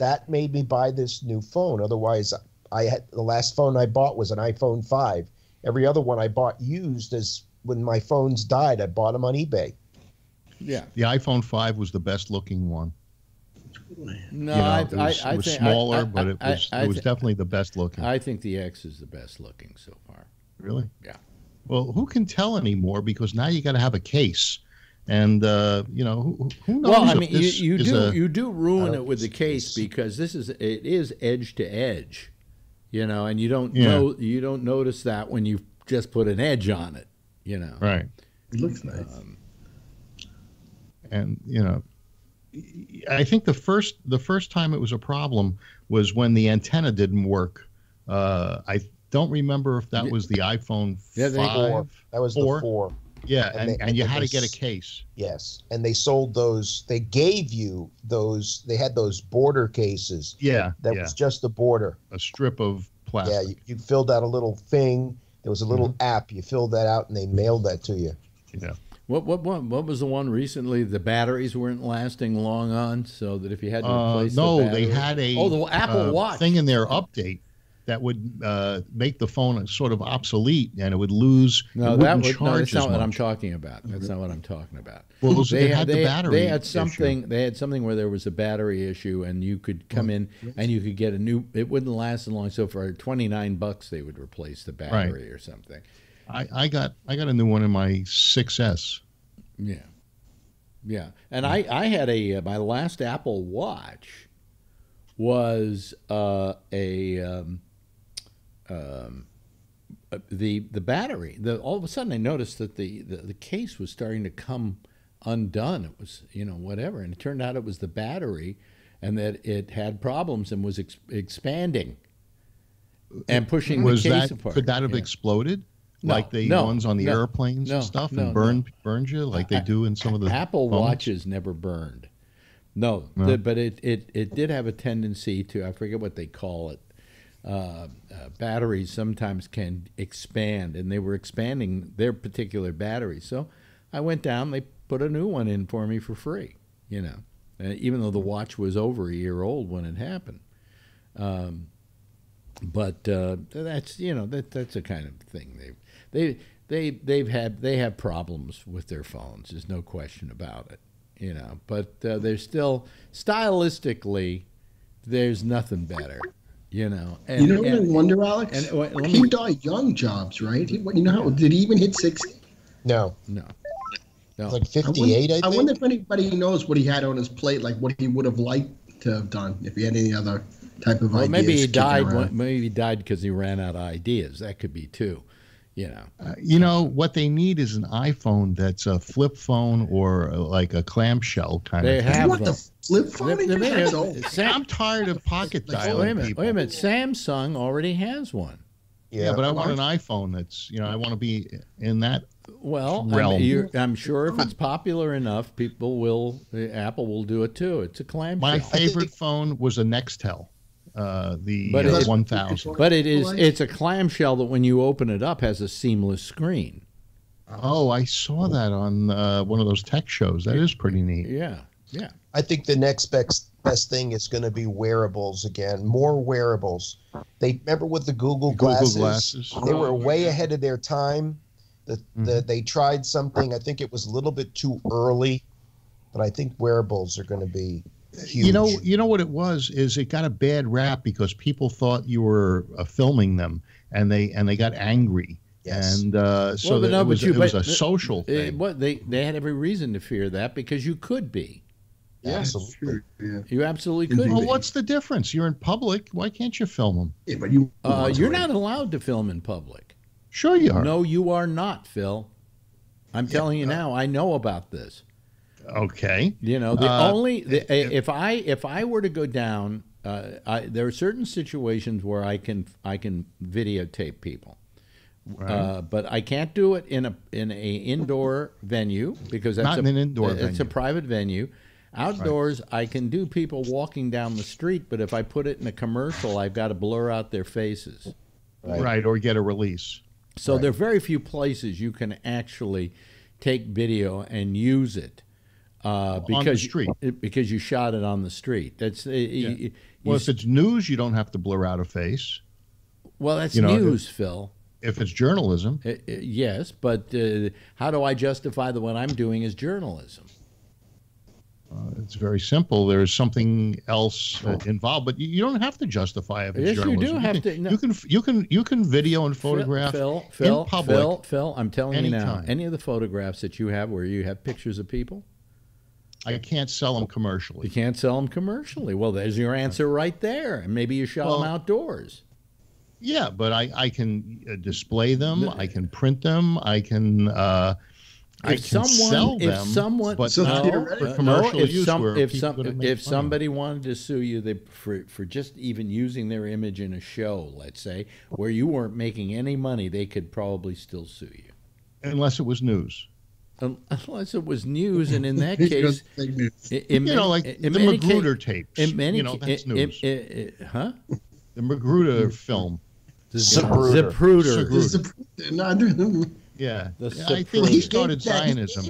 That made me buy this new phone. Otherwise, I had the last phone I bought was an iPhone five. Every other one I bought used as when my phones died, I bought them on eBay. Yeah. The iPhone 5 was the best looking one. No, you know, I, it was, I, I it was think, smaller, I, I, but it was I it was thi- definitely the best looking. I think the X is the best looking so far. really? Yeah. Well, who can tell anymore? Because now you got to have a case, and uh, you know who, who knows Well, I mean, you, you do a- you do ruin I it with the case because this is it is edge to edge, you know, and you don't Yeah. know you don't notice that when you just put an edge on it, you know. right, It looks nice. Um, and you know, I think the first the first time it was a problem was when the antenna didn't work. Uh, I don't remember if that was the iPhone Yeah, five. That was Four? the four. Yeah, And and, they- and you had they to get a case. Yes, and they sold those. They gave you those. They had those border cases. Yeah, That yeah, was just the border. a strip of plastic. Yeah, you, you filled out a little thing. There was a little app. You filled that out, and they mailed that to you. yeah. What what what what was the one recently? The batteries weren't lasting long on, so that if you had to replace Uh, replace no, the they had a oh the Apple uh, Watch thing in their update that would uh, make the phone sort of obsolete, and it would lose. No, that wouldn't was, no, that's not as what I'm talking about. That's not what I'm talking about. Well, was- they it had the they, battery They had issue. something. They had something where there was a battery issue, and you could come in and you could get a new. It wouldn't last as long. So for 29 bucks, they would replace the battery or something. I, I got I got a new one in my 6S. Yeah, yeah. And I I had a uh, my last Apple Watch was uh, a um, um, uh, the the battery. The all of a sudden I noticed that the, the the case was starting to come undone. It was you know whatever, and it turned out it was the battery, and that it had problems and was ex- expanding and pushing Was the case that apart. could that have Yeah. exploded? No, like the no, ones on the no, airplanes no, and stuff, and burn burned you like they do in some of the Apple phones? watches never burned. No, No. the- but it, it, it did have a tendency to, I forget what they call it. Uh, uh, batteries sometimes can expand, and they were expanding their particular battery. So I went down, they put a new one in for me for free, you know, uh, even though the watch was over a year old when it happened. Um, but uh, that's you know that that's the kind of thing they they they they've had they have problems with their phones. There's no question about it. You know, but uh, they're still stylistically there's nothing better, you know. And, you know what I wonder, Alex? and wait, he me- died young, Jobs, right? He, you know how did he even hit sixty? No, no, no. like 58, I, I think. wonder if anybody knows what he had on his plate, like what he would have liked to have done if he had any other type of well, ideas. maybe he died. Maybe he died because he ran out of ideas. That could be too, you know. Uh, you know what they need is an iPhone that's a flip phone or uh, like a clamshell kind They of. You have want them. the flip phone? The- the again? thing That's is, old. Sam- I'm tired of pocket Like, dialing wait a minute. people. Wait a minute. Samsung already has one. Yeah, but I want an iPhone that's you know I want to be in that. Well, Realm. I'm, you're, I'm sure if it's popular enough, people will. uh, Apple will do it too. It's a clamshell. My favorite phone was a Nextel, uh, the But uh, 1000. But it is it's a clamshell that when you open it up has a seamless screen. Oh, I saw that on uh, one of those tech shows. That is pretty neat. Yeah. Yeah. I think the next best best thing is going to be wearables again. More wearables. They remember with the Google Google glasses. Glasses. They were way ahead of their time. The, Mm-hmm. the, they tried something. I think it was a little bit too early, but I think wearables are going to be huge. You know, you know what it was is it got a bad rap because people thought you were uh, filming them, and they and they got angry, Yes. and uh, so Well, but that no, it but was, you- it was but- a social It, thing. what they they had every reason to fear that because you could be. Absolutely. Yeah. You absolutely could. well, be. what's the difference? You're in public. Why can't you film them? yeah, but you. Uh, you're not allowed to film in public. Sure, you are. No, you are not, Phil. I'm telling you now. I know about this. Okay. You know, the Uh, only the, if I if I were to go down, uh, I, there are certain situations where I can I can videotape people, uh, but I can't do it in a in a indoor venue because that's Not a, in an indoor It's a private venue. Outdoors, I can do people walking down the street, but if I put it in a commercial, I've got to blur out their faces. Right. Right. or get a release. So there are very few places you can actually take video and use it uh, because the street. You, because you shot it on the street. That's uh, you- Well, you if it's news, you don't have to blur out a face. well, that's you know, news, Phil. If it's journalism, Uh, uh, yes, but uh, how do I justify that what I'm doing is journalism? uh, it's very simple. There's something else uh, involved, but you, don't have to justify it. if it's Yes, you do have can, to- no. You can you can you can video and photograph Phil, Phil, in public. Phil, Phil. I'm telling you now. Any of the photographs that you have where you have pictures of people, I can't sell them commercially. you can't sell them commercially. Well, there's your answer right there. And maybe you shot them outdoors. Yeah, but I I can uh, display them. I can print them. I can. Uh, I if can someone, sell if them, someone, but So not theoretically- for no, if use. some, if some, are gonna make if somebody wanted to sue you, they for for just even using their image in a show, let's say, where you weren't making any money, they could probably still sue you, unless it was news. Un- unless it was news, and in that case, Fake news. in you many, know, like in the many ca- Magruder tapes. in many, you know, ca- that's news. in- in- huh? the Magruder film. The Zapruder. Zapruder. This is the- no, I don't- Yeah, The Yeah, I think he started Zionism.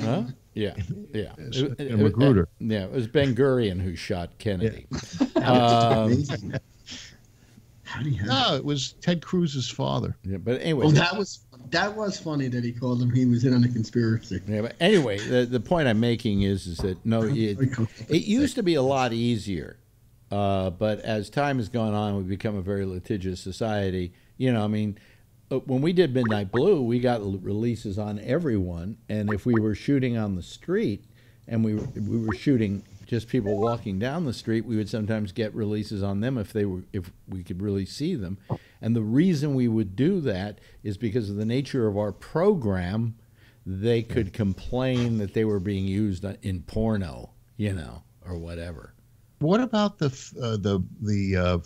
Huh? Yeah, yeah. Yes, It- it- Magruder. yeah, it was Ben Gurion who shot Kennedy. Um, Amazing. How do you have No, it was Ted Cruz's father. yeah, but anyway, Oh, that was that was funny that he called him. He was in on a conspiracy. Yeah, but anyway, the, the point I'm making is is that no, it, it used to be a lot easier, uh, but as time has gone on, we've become a very litigious society. You know, I mean, uh, when we did Midnight Blue, we got releases on everyone, and if we were shooting on the street, and we were, we were shooting just people walking down the street, we would sometimes get releases on them if they were if we could really see them. And the reason we would do that is because of the nature of our program. They could complain that they were being used in porno, you know, or whatever. What about the uh, the the uh,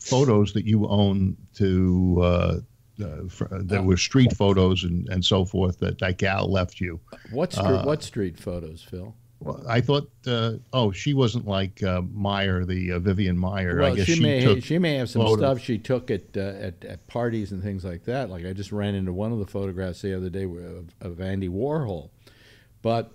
photos that you own to uh, uh, fr- uh, that were street photos and, and so forth that that gal left you? What street, Uh, what street photos, Phil? Well, I thought, uh, oh, she wasn't like uh, Maier, the uh, Vivian Maier. Well, I guess she, she, may she may have some photos. stuff she took at, uh, at at parties and things like that. Like I just ran into one of the photographs the other day of, of Andy Warhol, but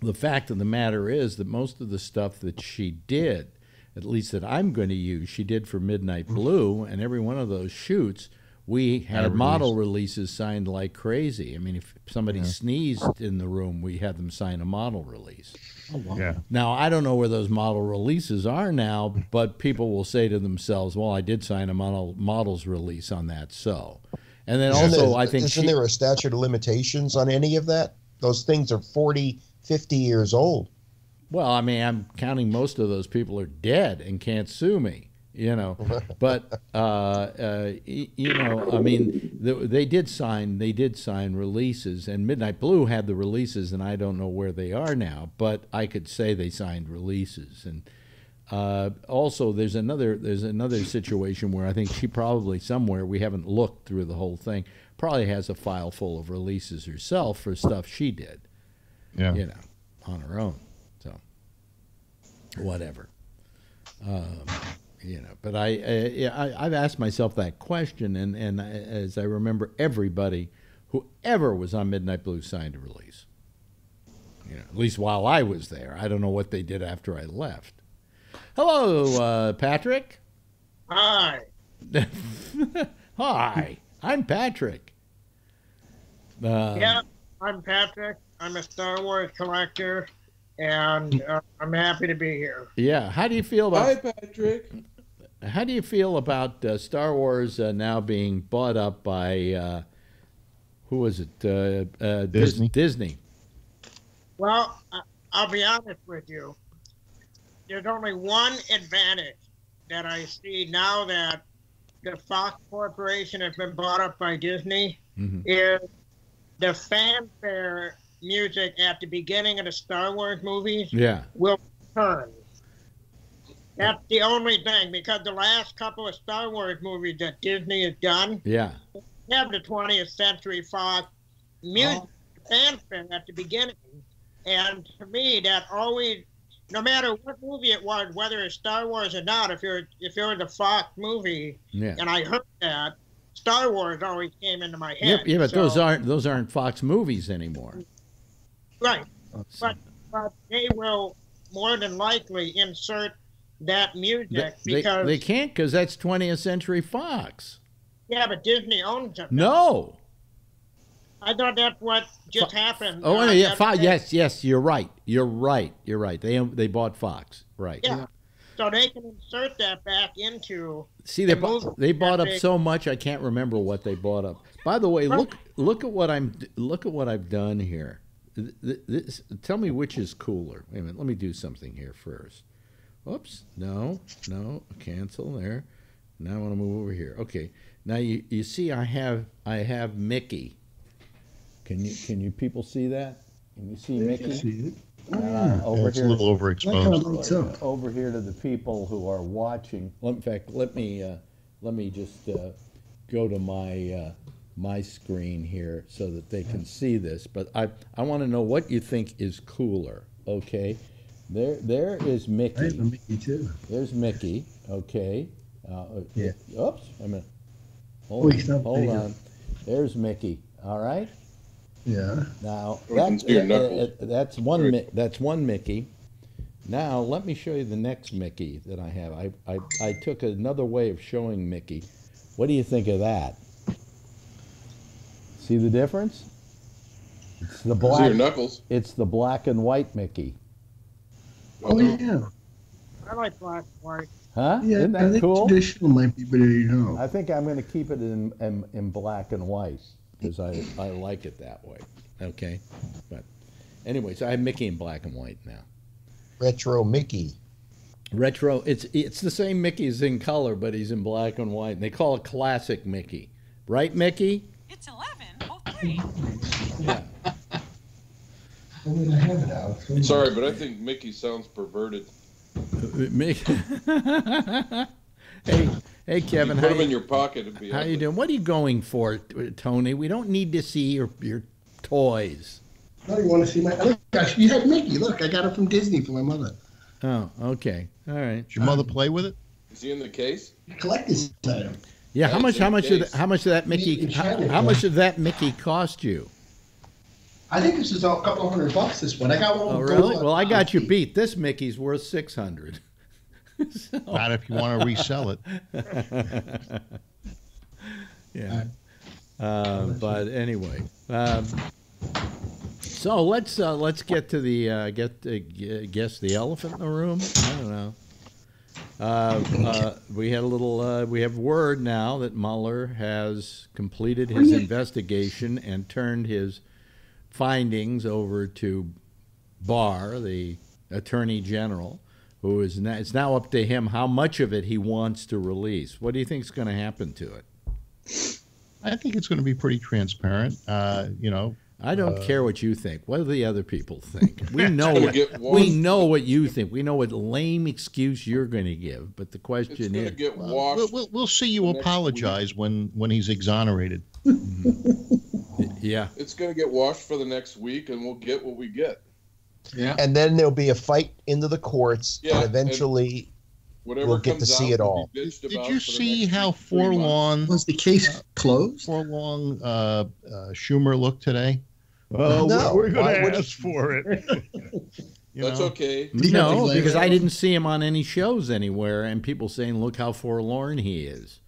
the fact of the matter is that most of the stuff that she did, at least that I'm going to use, she did for Midnight Blue, and every one of those shoots. We Had a release. model releases signed like crazy. I mean, if somebody sneezed in the room, we had them sign a model release. Oh Yeah. Now I don't know where those model releases are now, but people will say to themselves, "Well, I did sign a model models release on that." So, and then Isn't also there- I think isn't she- there a statute of limitations on any of that? Those things are 40, 50 years old. Well, I mean, I'm counting most of those people are dead and can't sue me, you know. But uh, uh, you know, I mean, th- they did sign they did sign releases, and Midnight Blue had the releases, and I don't know where they are now, but I could say they signed releases, and uh, also there's another there's another situation where I think she probably somewhere we haven't looked through the whole thing probably has a file full of releases herself for stuff she did Yeah. you know, on her own. So, whatever. Um, you know, but I, I, yeah, I, I've asked myself that question, and, and as I remember, everybody, whoever was on Midnight Blue signed a release. You know, at least while I was there. I don't know what they did after I left. Hello, uh, Patrick. Hi. Hi, I'm Patrick. Um, Yeah, I'm Patrick. I'm a Star Wars collector, and uh, I'm happy to be here. Yeah. How do you feel about Hi, Patrick. How do you feel about uh, Star Wars uh, now being bought up by uh, who was it? Uh, uh, Disney. Disney. Well, I- I'll be honest with you. There's only one advantage that I see now that the Fox Corporation has been bought up by Disney Mhm. is the fanfare music at the beginning of the Star Wars movies Yeah. will return. That's the only thing because the last couple of Star Wars movies that Disney has done Yeah. have the 20th Century Fox music fanfare at the beginning, and to me that always, no matter what movie it was, whether it's Star Wars or not, if you're if you're the Fox movie Yeah. and I heard that, Star Wars always came into my Yeah, head. yeah, but So- those aren't those aren't Fox movies anymore. Right. But but they will more than likely insert that music They, they, because they can't because that's 20th Century Fox. yeah, but Disney owns them. No. I thought that's what just happened. Oh, uh, yeah. Fo- yes, yes. You're right. You're right. You're right. They they bought Fox. Right. Yeah. So they can insert that back into See, they the bought, they bought up they- so much I can't remember what they bought up. By the way, look look at what I'm look at what I've done here. Th- th- This, tell me which is cooler. Wait a minute. Let me do something here first. Oops. No. No. Cancel there. Now I want to move over here. Okay. Now you, you see I have I have Mickey. Can you can you people see that? Can you see Mickey? See it? Uh, over it's a here. little That kind of overexposed. lights up. over here to the people who are watching. Well, in fact, let me uh, let me just uh, go to my uh, my screen here so that they can see this. But I I want to know what you think is cooler. Okay, there there is I have a Mickey. Mickey too. There's Mickey. Okay. Uh, Yeah. Oops. I mean, hold, he's not hold big. on. There's Mickey. All right. Yeah. Now I can that, see your uh, uh, that's one Mi- that's one Mickey. Now let me show you the next Mickey that I have. I, I I took another way of showing Mickey. What do you think of that? See the difference? It's the See black. your knuckles. It's the black and white Mickey. Oh, oh yeah. I like black and white. Huh? Yeah. Isn't I that think cool? traditional might be better. You know. I think I'm going to keep it in, in in black and white because I I like it that way. Okay, but anyways, I have Mickey in black and white now. Retro Mickey. Retro. It's it's the same Mickey's in color, but he's in black and white. And they call it classic Mickey, right, Mickey? It's 11.03. Yeah. Oh, wait, I have it out. Sorry, but I think Mickey sounds perverted. Mickey. hey, hey, Kevin. you How put him in you, your pocket and be how you doing? What are you going for, Tony? We don't need to see your your toys. Oh, you want to see my? Look, gosh, you had Mickey. Look, I got it from Disney for my mother. Oh, okay. All right. Did your mother play with it? Is he in the case? Collector's item. Yeah. How much? How much? Did, case. how much did that Mickey? How, how much yeah. did that Mickey cost you? I think this is a couple of hundred bucks. This one. I got one. Oh, really? Well, I got you beat. This Mickey's worth six hundred. Not if you want to resell it. Yeah. Uh, but anyway, um, So let's uh, let's get to the uh, get uh, guess the elephant in the room. I don't know. Uh, uh, we had a little. Uh, we have word now that Mueller has completed his investigation and turned his findings over to Barr, the Attorney General, who is now, it's now up to him how much of it he wants to release. What do you think is going to happen to it? I think it's going to be pretty transparent. Uh, you know, I don't Uh, care what you think. What do the other people think? We know what, get we know what you think. We know what lame excuse you're going to give. But the question gonna is, get well, washed. we'll, we'll, we'll see you next week. apologize when when he's exonerated. yeah, It's gonna get washed for the next week, and we'll get what we get. Yeah. And then there'll be a fight into the courts, Yeah, and and- eventually, Whatever We'll get to see it all. be Did you see how forlorn Was the case closed? forlorn uh, uh, Schumer looked today? No, we're, we're going to would ask for it. You That's know? okay. Did no, because I didn't see him on any shows anywhere, and people saying, "Look how forlorn he is."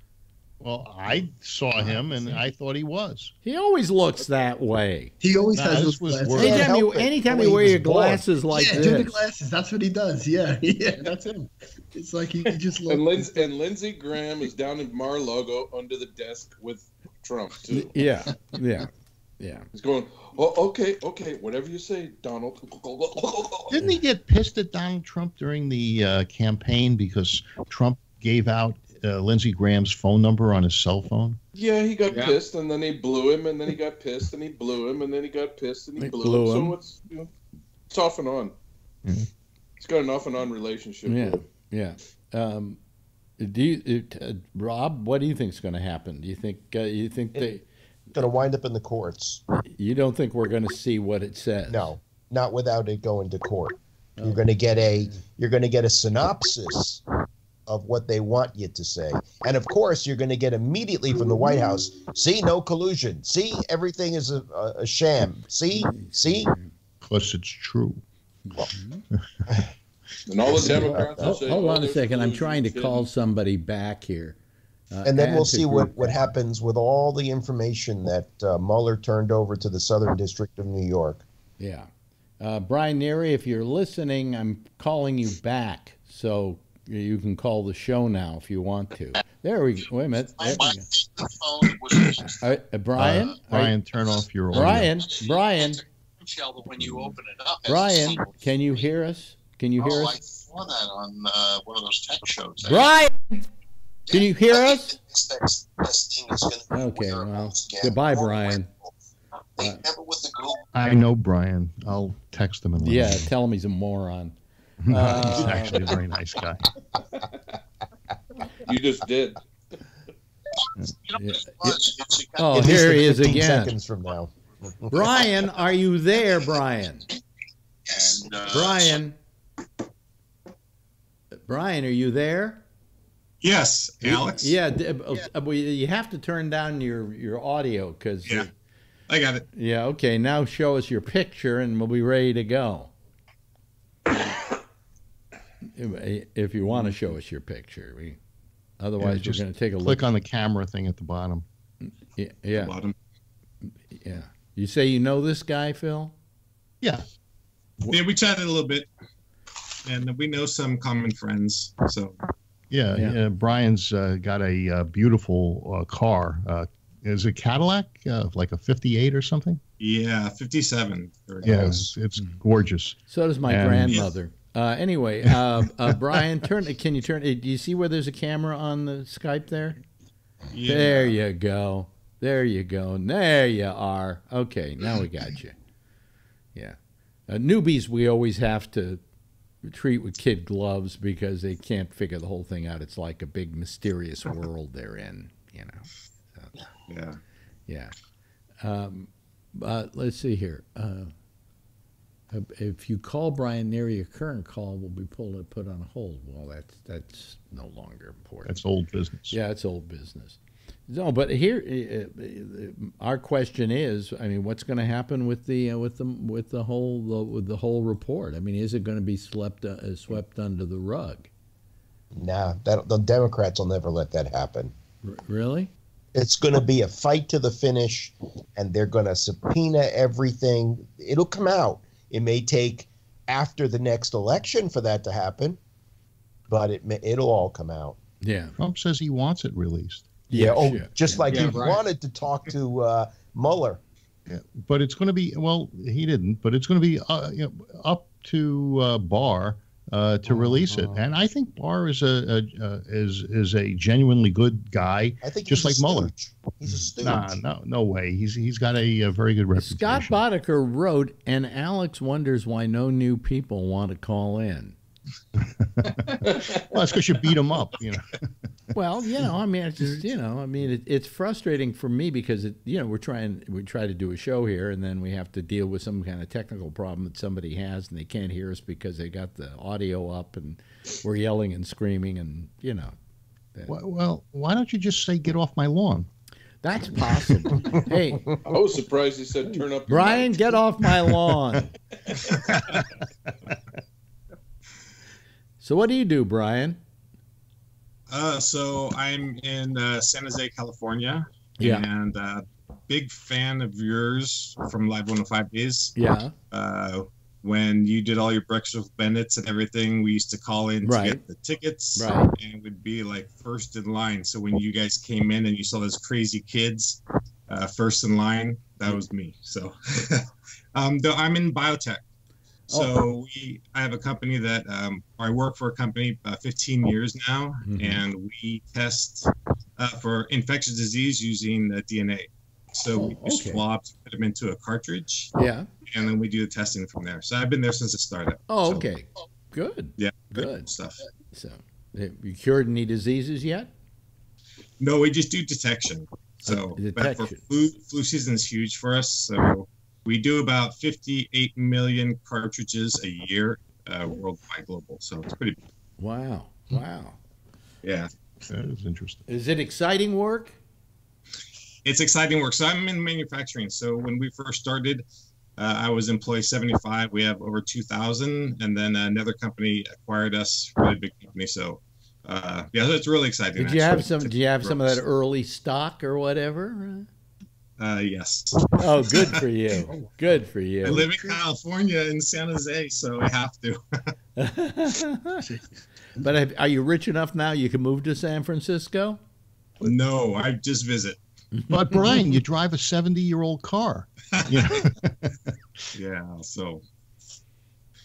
Well, I saw ah, him and I thought he was. He always looks that way. He always Nah, has this those was glasses. worse. Can't Anytime you, anytime you wear he your was born. glasses like yeah, do the glasses. That's what he does. Yeah, yeah, that's him. It's like he, he just And, looks. Lindsey, and Lindsey Graham is down in Mar-a-Lago under the desk with Trump too. yeah, yeah, yeah. He's going, "Oh, okay, okay, whatever you say, Donald." Didn't he get pissed at Donald Trump during the uh, campaign because Trump gave out uh, Lindsey Graham's phone number on his cell phone? Yeah, he got Yeah. pissed, and then he blew him, and then he got pissed, and he blew him, and then he got pissed, and he He blew, blew him. him. So it's you know, it's off and on. Mhm. He's got an off and on relationship. Yeah. Yeah. Um, do you, uh, Rob? What do you think is going to happen? Do you think uh, you think they? Going to wind up in the courts. You don't think we're going to see what it says? No, not without it going to court. You're going to get a you're going to get a synopsis of what they want you to say, and of course, you're going to get immediately from the White House. See, no collusion. See, everything is a, a, a sham. See, see. Plus it's true. And all the Democrats are Hold, hold "Oh, on a second. I'm trying to call somebody back here. Uh, And then add we'll see what, what happens with all the information that uh, Mueller turned over to the Southern District of New York. Yeah. Uh, Brian Neary, if you're listening, I'm calling you back. So you can call the show now if you want to. There we go. Wait a minute. There we go. Uh, uh, Brian? Uh, Brian, turn off your audio. Brian? Brian? when you open it up, Brian, can you hear us? Can you hear oh, I saw that on uh, one of those tech shows. Brian! Can you hear I us? This, this thing is gonna be Okay, well, goodbye, Brian. Uh, remember with the Google I know Brian. I'll text him and let Yeah, him tell him he's a moron. know. He's Uh, actually a very nice guy. You just did. you Yeah. it was, it's a Oh, here he is again. Seconds from now. Brian, are you there, Brian? and, uh, Brian? Brian, are you there? Yes, Alex. Yeah, d- uh, uh, you have to turn down your, your audio because. Yeah. I got it. Yeah, okay. Now show us your picture and we'll be ready to go. If if you want to show us your picture, we, otherwise Yeah, we're just going to take a Click look. on the camera thing at the bottom. Yeah, yeah, Bottom. yeah. You say you know this guy, Phil? Yeah. Yeah, we chatted a little bit, and we know some common friends. So Yeah, Yeah. yeah. Brian's uh, got a uh, beautiful uh, car. Uh, is it Cadillac? Uh, like a 58 or something? yeah, fifty-seven. Or- Yeah, it's, it's gorgeous. So does my And- grandmother. Uh, anyway, uh, uh, Brian, turn. Can you turn? Do you see where there's a camera on the Skype there? yeah. There you go. There you go. There you are. Okay, now we got you. Yeah. Uh, newbies, we always have to treat with kid gloves because they can't figure the whole thing out. It's like a big mysterious world they're in, you know. Yeah. Yeah. Um, but let's see here. Uh, if you call Brian Neary, your current call will be pulled and put on hold. Well, that's that's no longer important. That's old business. Yeah, it's old business. No, but here, uh, our question is: I mean, what's going to happen with the uh, with the with the whole the, with the whole report? I mean, is it going to be swept uh, swept under the rug? Nah, that, the Democrats will never let that happen. R- really? It's going to be a fight to the finish, and they're going to subpoena everything. It'll come out. It may take after the next election for that to happen, but it may, it'll all come out. Yeah. Trump says he wants it released. Yeah. oh, sure. just like Yeah, he right. wanted to talk to uh, Mueller. Yeah, but it's going to be well. He didn't, but it's going to be uh, you know, up to uh, Barr uh, to release it. And I think Barr is a, a uh, is is a genuinely good guy. I think just like he's Mueller. He's a stooge. Nah, no, no way. He's he's got a, uh very good reputation. Scott Boddicker wrote, and Alex wonders why no new people want to call in. well, that's because you beat him up. You know. Well, you know, I mean, it's just, you know, I mean, it, it's frustrating for me because it, you know, we're trying, we try to do a show here, and then we have to deal with some kind of technical problem that somebody has, and they can't hear us because they got the audio up, and we're yelling and screaming, and you know, Well, well, why don't you just say get off my lawn? that's possible. hey, I was surprised he said turn up. Brian, mic." get off my lawn. so, what do you do, Brian? Uh, so I'm in uh, San Jose, California. Yeah. And uh, big fan of yours from Live 105 Days. Yeah. Uh, when you did all your breakfast with Bennett's and everything, we used to call in Right. to get the tickets. Right. And it would be like first in line. So when you guys came in and you saw those crazy kids uh, first in line, that was me. So um, though I'm in biotech. So Oh. we, I have a company that um, I work for a company uh, 15 years now, Mhm. and we test uh, for infectious disease using uh, DNA. So we Oh, do okay. swabs, put them into a cartridge, Yeah. and then we do the testing from there. So I've been there since the startup. Oh, So, okay. Good. Yeah, Good. stuff. So, have you cured any diseases yet? No, we just do detection. So, Uh, but for detection. flu, flu season is huge for us. So we do about 58 million cartridges a year uh, worldwide, global. So it's pretty. Big. Wow. Wow. Yeah, That is interesting. Is it exciting work? it's exciting work. So I'm in manufacturing. So when we first started, uh, I was employee 75. We have over 2,000, and then another company acquired us, really big company. So uh, yeah, it's really exciting. Did you have some? Do you have some of that early stock or whatever? Uh, yes. Oh, good for you. Good for you. I live in California in San Jose, so I have to. but have, are you rich enough now you can move to San Francisco? No, I just visit. But Brian, you drive a seventy-year-old car. You know, Yeah, so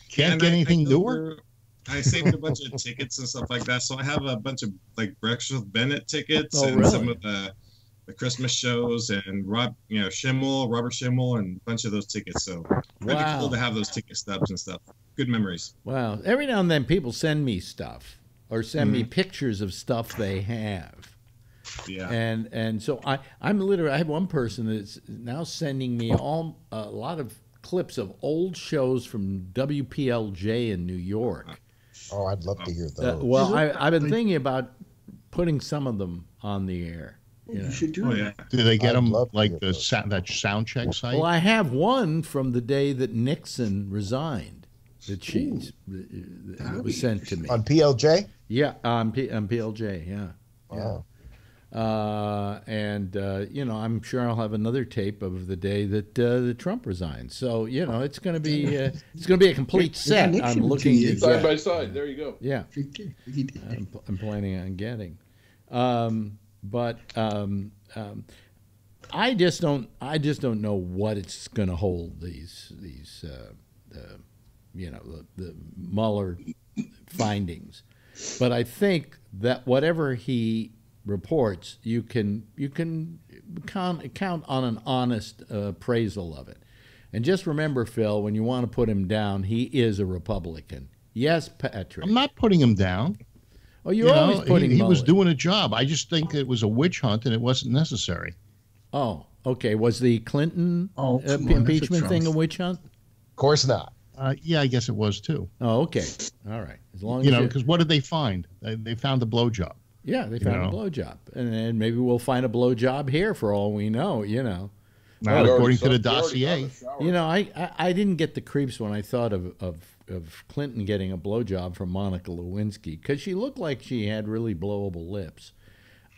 can't And get I- I anything go newer. I saved a bunch of tickets and stuff like that. So I have a bunch of like Breakfast with Bennett tickets Oh, and really? some of the the Christmas shows and Rob, you know, Schimmel, Robert Schimmel, and a bunch of those tickets. So pretty Wow. cool to have those ticket stubs and stuff. Good memories. Wow. Every now and then people send me stuff or send me pictures of stuff they have. Yeah. And and so I I'm literally I have one person that's now sending me all a lot of clips of old shows from WPLJ in New York. Oh, I'd love to hear Uh, those. well, I, I've been thinking about putting some of them on the air. You know. You should do Oh it. yeah. Do they get I'd them like the those. sa- that sound check site? Well, I have one from the day that Nixon resigned that she that was sent to me. On PLJ? Yeah, on, P, on PLJ. Yeah. Wow. Uh, and uh, you know, I'm sure I'll have another tape of the day that uh, that Trump resigned. So you know, it's going to be uh, it's going to be a complete set. Nixon I'm looking to years. Side by side. There you go. Yeah, I'm, I'm planning on getting. Um, but um, um, I just don't. I just don't know what it's going to hold. These these uh, the, you know the, the Mueller findings. But I think that whatever he reports, you can you can count, count on an honest uh, appraisal of it. And just remember, Phil, when you want to put him down, he is a Republican. Yes, Patrick. I'm not putting him down. Oh, you're You know, always putting he, he was doing a job. I just think it was a witch hunt and it wasn't necessary. Oh, okay. Was the Clinton Oh, uh, come on, that's a impeachment thing a witch hunt? Of course not. Uh, yeah, I guess it was too. Oh, okay. All right. As long You as know, because what did they find? They, they found a blowjob. yeah, they found know. a blowjob, and then maybe we'll find a blowjob here for all we know. You know. Not We according to the dossier. got. You know, I, I, I didn't get the creeps when I thought of, of, of Clinton getting a blowjob from Monica Lewinsky because she looked like she had really blowable lips.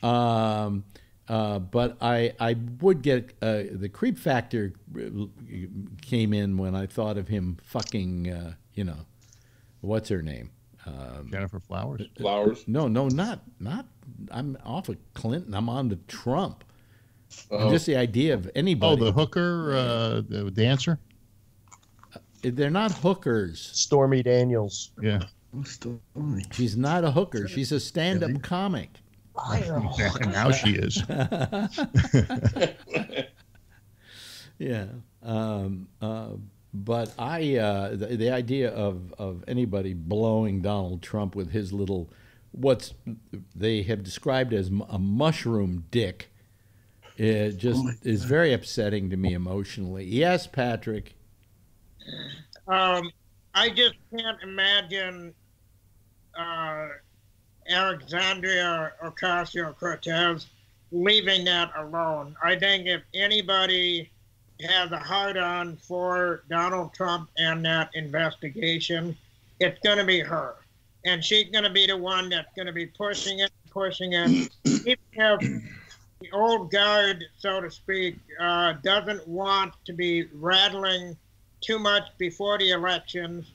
Um, Uh, but I I would get uh, the creep factor uh, came in when I thought of him fucking uh, you know what's her name um, Gennifer Flowers. Flowers. no no not not I'm off of Clinton I'm on to Trump Oh. just the idea of anybody. Oh, the hooker, uh, the dancer. They're not hookers Stormy Daniels. Yeah. she's not a hooker she's a stand-up Really? comic And now she is. Yeah. Um, uh, but I, uh, the, the idea of, of anybody blowing Donald Trump with his little, what's they have described as m- a mushroom dick, it just is very upsetting to me emotionally. Yes, Patrick. Um, I just can't imagine uh, Alexandria Ocasio Cortez leaving that alone. I think if anybody has a hard on for Donald Trump and that investigation, it's going to be her. And she's going to be the one that's going to be pushing it, pushing it. Even if the old guard, so to speak, uh, doesn't want to be rattling too much before the elections.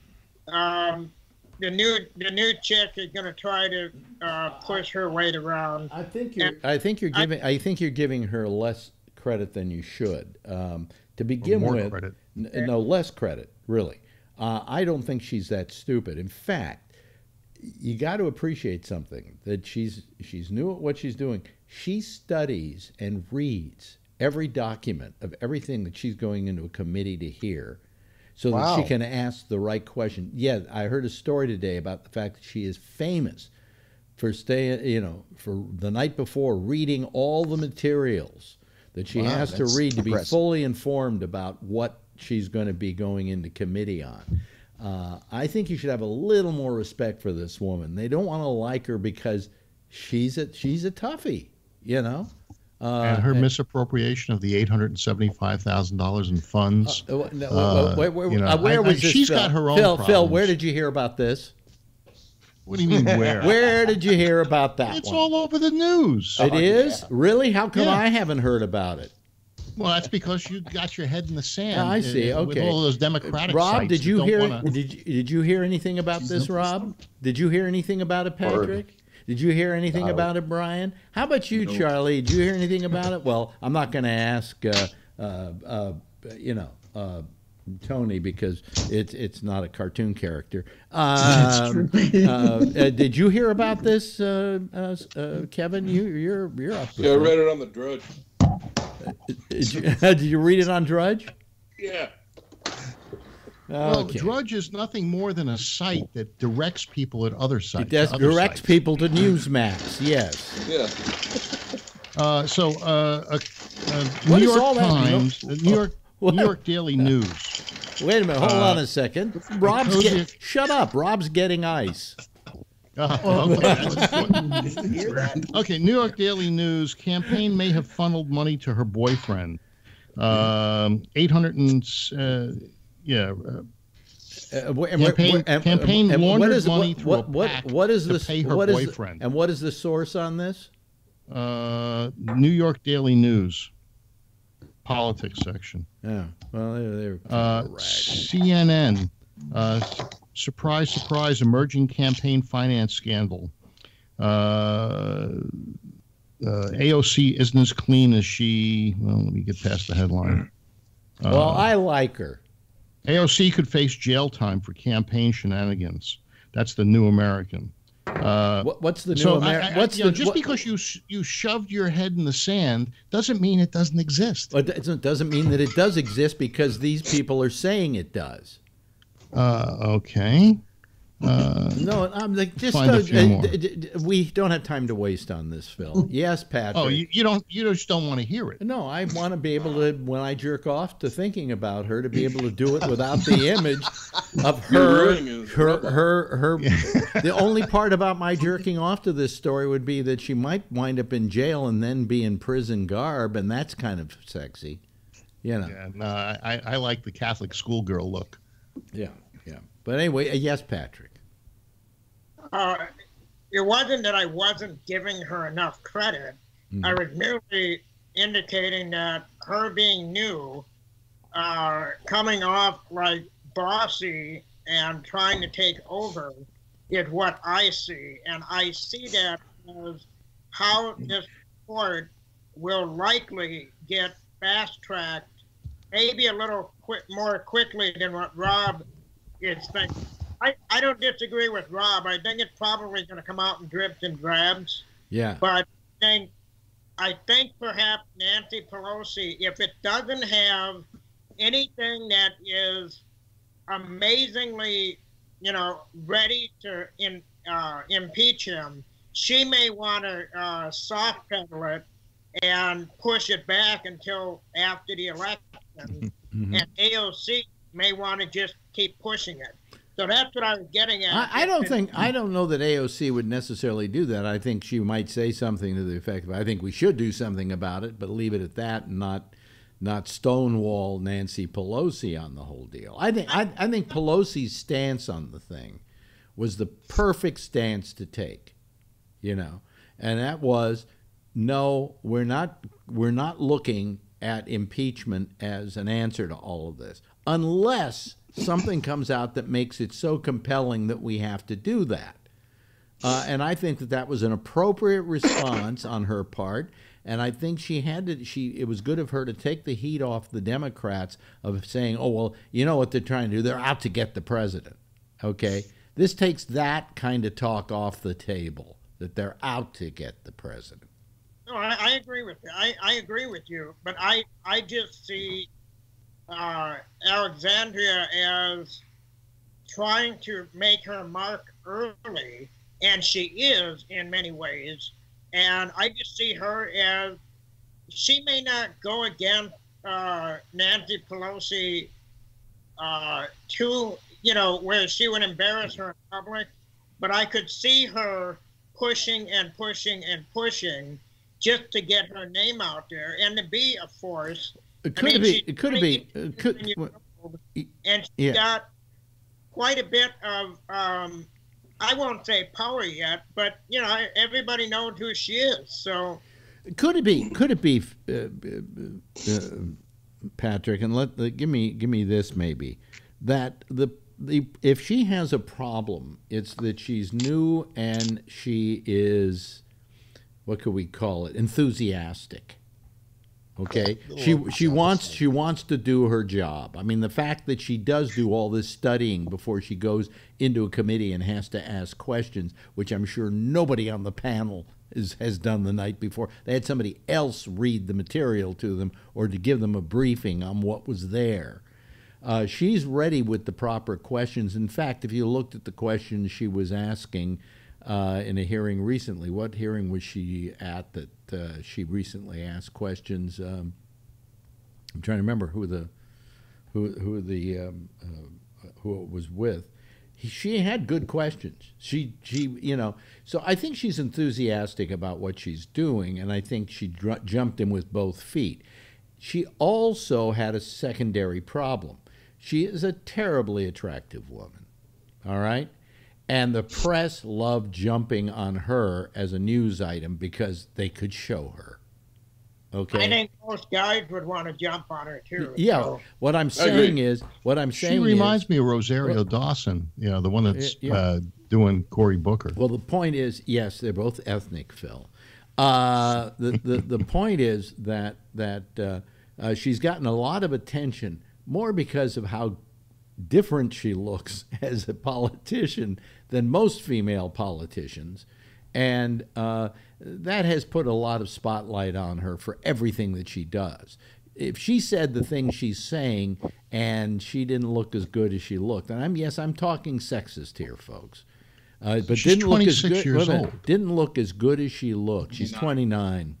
Um, the new the new chick is going to try to uh, push her weight around. I think you're. I think you're giving. I think you're giving her less credit than you should. Um, to begin more with, credit. N- no less credit, really. Uh, I don't think she's that stupid. In fact, you got to appreciate something that she's she's new at what she's doing. She studies and reads every document of everything that she's going into a committee to hear, so that she can ask the right question. Yeah, I heard a story today about the fact that she is famous for staying, you know, for the night before reading all the materials that she Wow, has to read to be fully informed about what she's going to be going into committee on. Uh, I think you should have a little more respect for this woman. They don't want to like her because she's a she's a toughie, you know. Uh, and her misappropriation of the eight hundred and seventy-five thousand dollars in funds. uh, no, uh, wait, wait, you know, uh, where I- I- was this? she's Phil? got her own Phil, Phil, where did you hear about this? What do you mean where? Where did you hear about that It's one? all over the news. It is really. How come Yeah. I haven't heard about it? Well, that's because you got your head in the sand. I see. uh, With all those Democratic Rob, sites did you don't hear? wanna- Did you, did you hear anything about this, Rob? Did you hear anything about it, Patrick? Did you hear anything about it, Brian? How about you, Charlie? Did you hear anything about it? Well, I'm not going to ask. Uh, uh, uh, you know. Uh, Tony, because it's it's not a cartoon character. Um, uh, uh, did you hear about this, uh, uh, uh, Kevin? You you're you're up. Yeah, I read it on the Drudge. Did you, did you read it on Drudge? Yeah. Well, Okay. Drudge is nothing more than a site that directs people at other sites. It does other direct sites. people to Newsmax. Yes. Yeah. Uh, so, uh, uh, uh, What New York? Times, uh, New York, What? New York Daily News. Wait a minute. Hold Uh, on a second. Rob's get, you- shut up. Rob's getting ice. Uh, okay. okay, New York Daily News campaign may have funneled money to her boyfriend. Um, 800 and, uh, yeah, uh, Uh, wh- Campaign- wh- campaign what laundered is- money what, through what, a what, PAC what is to this? pay her what is- boyfriend. and what is the source on this? uh, New York Daily News politics section. Yeah. Well, they're, they're Uh, CNN. Uh, surprise, surprise, emerging campaign finance scandal. Uh, uh, AOC isn't as clean as she. Well, let me get past the headline. well, Uh, I like her. AOC could face jail time for campaign shenanigans. That's the New American. Uh, What, what's the new so I-? I- I- What's you know, just what- because you you shoved your head in the sand doesn't mean it doesn't exist. But it doesn't- doesn't mean that it does exist because these people are saying it does. Uh, okay. Uh, No, I'm like just Find don't- few uh, more. d- d- d- we don't have time to waste on this, Phil. Yes, Patrick. oh, you, you don't you just don't want to hear it. No, I want to be able to, when I jerk off to thinking about her, to be able to do it without the image of You're her, her, her, her. The only part about my jerking off to this story would be that she might wind up in jail and then be in prison garb, and that's kind of sexy, you know. Yeah, no, I, I like the Catholic schoolgirl look. Yeah, yeah. But anyway, uh, yes, Patrick. Uh, it wasn't that I wasn't giving her enough credit. Mhm. I was merely indicating that her being new, uh, coming off like bossy and trying to take over is what I see. And I see that as how this court will likely get fast tracked, maybe a little quick, more quickly than what Rob is thinking. I, I don't disagree with Rob. I think it's probably going to come out in drips and drabs. Yeah. But I think, I think perhaps Nancy Pelosi, if it doesn't have anything that is amazingly, you know, ready to in, uh, impeach him, she may want to uh, soft pedal it and push it back until after the election. Mhm. And AOC may want to just keep pushing it. So that's what I was getting at. I, I don't think I don't know that AOC would necessarily do that. I think she might say something to the effect of, "I think we should do something about it," but leave it at that, and not not stonewall Nancy Pelosi on the whole deal. I think I, I think Pelosi's stance on the thing was the perfect stance to take, you know, and that was, no, we're not we're not looking at impeachment as an answer to all of this, unless something comes out that makes it so compelling that we have to do that. Uh, and I think that that was an appropriate response on her part. And I think she had to. She it was good of her to take the heat off the Democrats of saying, "Oh well, you know what they're trying to do? They're out to get the president." Okay, this takes that kind of talk off the table that they're out to get the president. No, I, I agree with you. I, I agree with you, but I I just see uh, Alexandria as trying to make her mark early, and she is in many ways. And I just see her as she may not go against uh, Nancy Pelosi uh, to you know where she would embarrass her in public, but I could see her pushing and pushing and pushing just to get her name out there and to be a force. It I could mean, be. It could be. It could. old, and she yeah. got quite a bit of um, I won't say power yet, but you know everybody knows who she is. So Could it be? Could it be, uh, uh, uh, Patrick? And let uh, give me give me this maybe that the the if she has a problem, it's that she's new and she is what could we call it? Enthusiastic. Okay, she she wants she wants to do her job. I mean, the fact that she does do all this studying before she goes into a committee and has to ask questions, which I'm sure nobody on the panel is, has done the night before. They had somebody else read the material to them or to give them a briefing on what was there. Uh, she's ready with the proper questions. In fact, if you looked at the questions she was asking uh, in a hearing recently, what hearing was she at that uh, she recently asked questions? Um, I'm trying to remember who the who who the um, uh, who it was with. He, she had good questions. She she you know so I think she's enthusiastic about what she's doing, and I think she jumped in with both feet. She also had a secondary problem. She is a terribly attractive woman. All right? And the press loved jumping on her as a news item because they could show her. Okay. I think most guys would want to jump on her too. yeah. So, What I'm saying is, what I'm saying. She saying reminds is, me of Rosario Dawson, you know, the one that's Yeah, yeah. uh, doing Cory Booker. Well, the point is, yes, they're both ethnic, Phil. Uh, the, the the point is that that uh, uh, she's gotten a lot of attention more because of how different she looks as a politician than most female politicians, and uh, that has put a lot of spotlight on her for everything that she does. If she said the things she's saying and she didn't look as good as she looked, and I'm yes, I'm talking sexist here, folks. Uh, but She's didn't look as 26 good. years wait a minute, old. Didn't look as good as she looked. She's 29.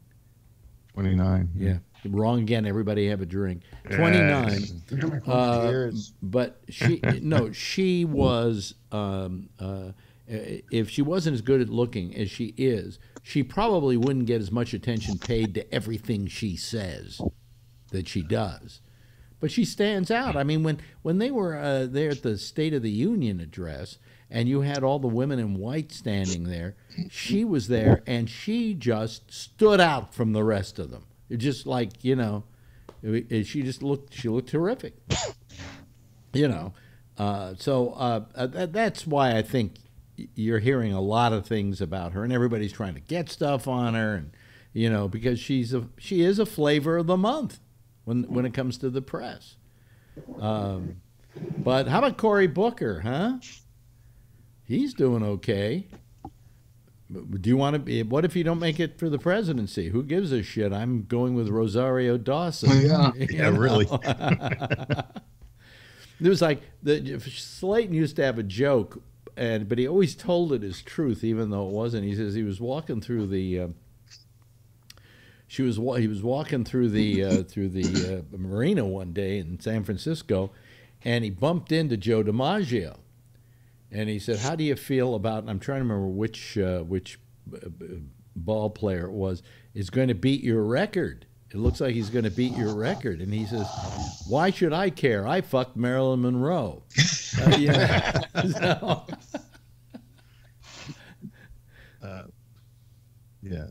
29. Yeah, wrong again. Everybody have a drink. 29. Uh, but she no, she was. Um, uh, if she wasn't as good at looking as she is, she probably wouldn't get as much attention paid to everything she says that she does. But she stands out. I mean, when when they were uh, there at the State of the Union address, and you had all the women in white standing there. She was there, and she just stood out from the rest of them. Just like you know, it- it- she just looked. She looked terrific. You know, uh, so uh, uh, that, that's why I think you're hearing a lot of things about her, and everybody's trying to get stuff on her, and you know, because she's a she is a flavor of the month when when it comes to the press. Um, but how about Cory Booker, huh? He's doing okay. Do you want to be? What if you don't make it for the presidency? Who gives a shit? I'm going with Rosario Dawson. Yeah. You Yeah, really. It was like the Slayton used to have a joke, and but he always told it as truth, even though it wasn't. He says he was walking through the. Uh, she was he was walking through the uh, through the uh, marina one day in San Francisco, and he bumped into Joe DiMaggio, and he said, "How do you feel about?" And I'm trying to remember which uh, which uh, uh, ball player it was is going to beat your record. It looks like he's going to beat your record, and he says, "Why should I care? I fucked Marilyn Monroe." Uh, yeah. So- Yeah,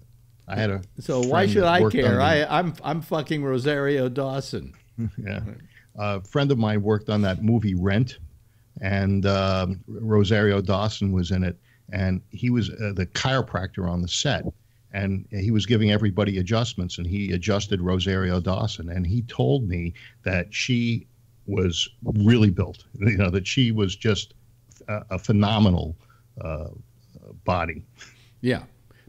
I had a. so why should I care? I, I'm I'm fucking Rosario Dawson. yeah. A friend of mine worked on that movie Rent, and um, Rosario Dawson was in it, and he was uh, the chiropractor on the set, and he was giving everybody adjustments, and he adjusted Rosario Dawson, and he told me that she was really built, you know, that she was just a, a phenomenal uh, body. Yeah,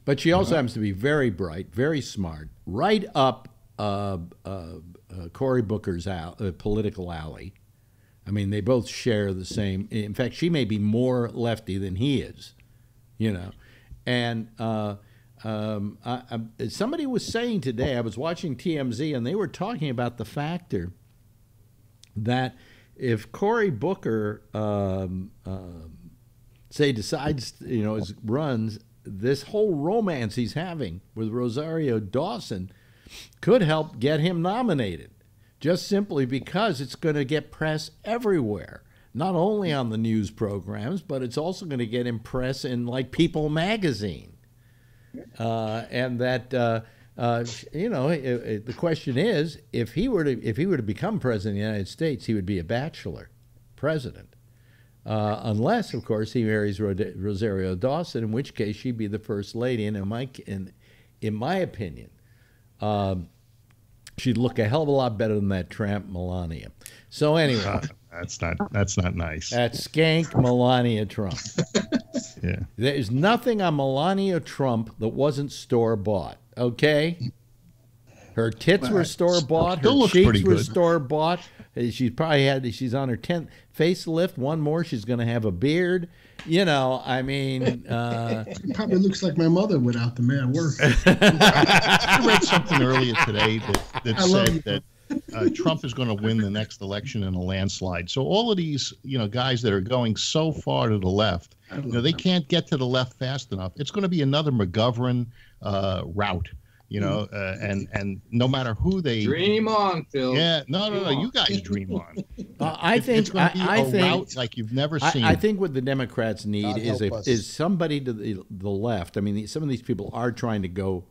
but she also happens to be very bright, very smart, right up uh, uh, uh, Cory Booker's al- uh, political alley. I mean, they both share the same. In fact, she may be more lefty than he is, you know. And uh, um, I, I, somebody was saying today, I was watching TMZ, and they were talking about the factor that if Cory Booker, um, um, say, decides, you know, is, runs, this whole romance he's having with Rosario Dawson could help get him nominated, just simply because it's going to get press everywhere. Not only on the news programs, but it's also going to get him press in like People magazine. Uh, and that uh, uh, you know, it, it, the question is, if he were to if he were to become president of the United States, he would be a bachelor president, uh, unless, of course, he marries Rod- Rosario Dawson, in which case she'd be the first lady. And in my in, in my opinion, um, she'd look a hell of a lot better than that tramp Melania. So anyway, Uh, that's not that's not nice. that skank Melania Trump. Yeah. There's nothing on Melania Trump that wasn't store bought. Okay. Her tits were store bought. Her Still looks cheeks were store bought. She probably had. She's on her tenth facelift. One more. She's going to have a beard. You know. I mean. Uh, It probably looks like my mother without the man work. I read something earlier today that, that said that uh, Trump is going to win the next election in a landslide. So all of these, you know, guys that are going so far to the left, you know, they them. can't get to the left fast enough. It's going to be another McGovern uh, route, you know, uh, and and no matter who they Dream on, Phil. Yeah, no, no, no. Dream. You guys dream on. Uh, I It's- think. it's going I, to be I a think. route like you've never seen. I think what the Democrats need God is a, us. is somebody to the, the left. I mean, some of these people are trying to go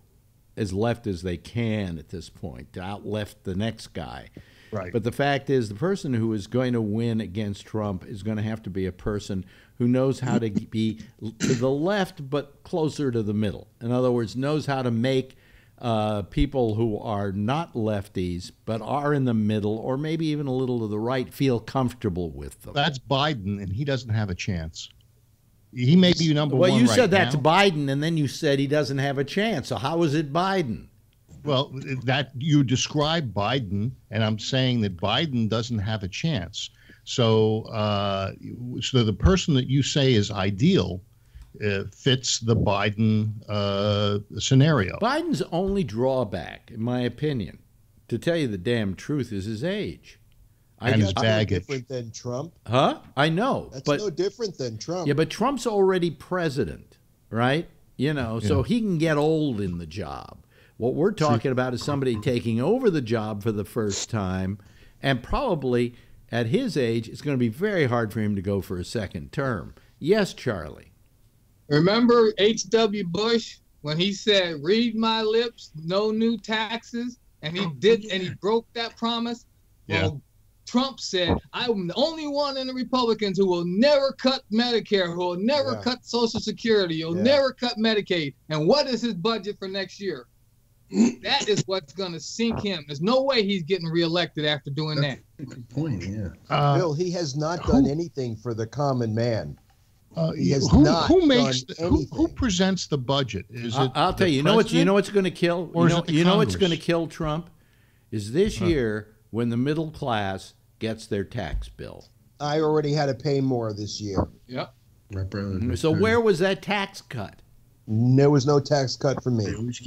as left as they can at this point to out left the next guy. Right. But the fact is, the person who is going to win against Trump is going to have to be a person who knows how to be to the left but closer to the middle. In other words, knows how to make uh, people who are not lefties but are in the middle or maybe even a little to the right feel comfortable with them. That's Biden, and he doesn't have a chance. He may be number Well, one. Well, you right said that's now. Biden, and then you said he doesn't have a chance. So how is it Biden? Well, that you describe Biden, and I'm saying that Biden doesn't have a chance. So, uh, so the person that you say is ideal uh, fits the Biden uh, scenario. Biden's only drawback, in my opinion, to tell you the damn truth, is his age. And his That's no baggage. different than Trump. Huh? I know, That's but no different than Trump. yeah, but Trump's already president, right? You know, so he can get old in the job. What we're talking about is somebody taking over the job for the first time, and probably at his age, it's going to be very hard for him to go for a second term. Yes, Charlie. Remember H.W. Bush when he said, "Read my lips, no new taxes," and he did, and he broke that promise. Yeah. Well, Trump said, "I'm the only one in the Republicans who will never cut Medicare, who will never Yeah. cut Social Security, who will Yeah. never cut Medicaid." And what is his budget for next year? that is what's going to sink him. There's no way he's getting reelected after doing that. Good point. Yeah. Uh, Bill, he has not done who- anything for the common man. Uh, he has who, not who makes done the, who, who presents the budget? Is it I'll tell you. You know what? You know what's going to kill. Or you know, you know what's going to kill Trump is this Huh. year when the middle class gets their tax bill. I already had to pay more this year. Yep. Right. So where was that tax cut? There was no tax cut for me.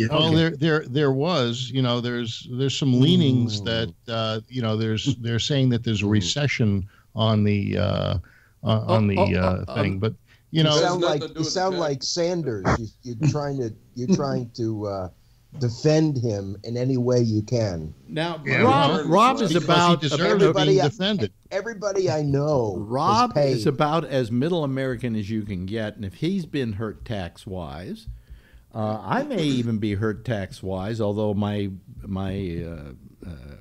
Well, there, there, there was. You know, there's, there's some leanings that, uh, you know, there's, they're saying that there's a recession on the, uh, on on the Oh, uh, oh, thing. um, But you You know, sound nothing like you sound like Sanders. You, you're trying to you're trying to uh, defend him in any way you can. Now, Yeah, Rob, Rob is because about he everybody- being defended. Everybody I know, Rob is paid. is about as middle American as you can get, and if he's been hurt tax wise, uh, I may even be hurt tax wise. Although my my uh, uh, uh,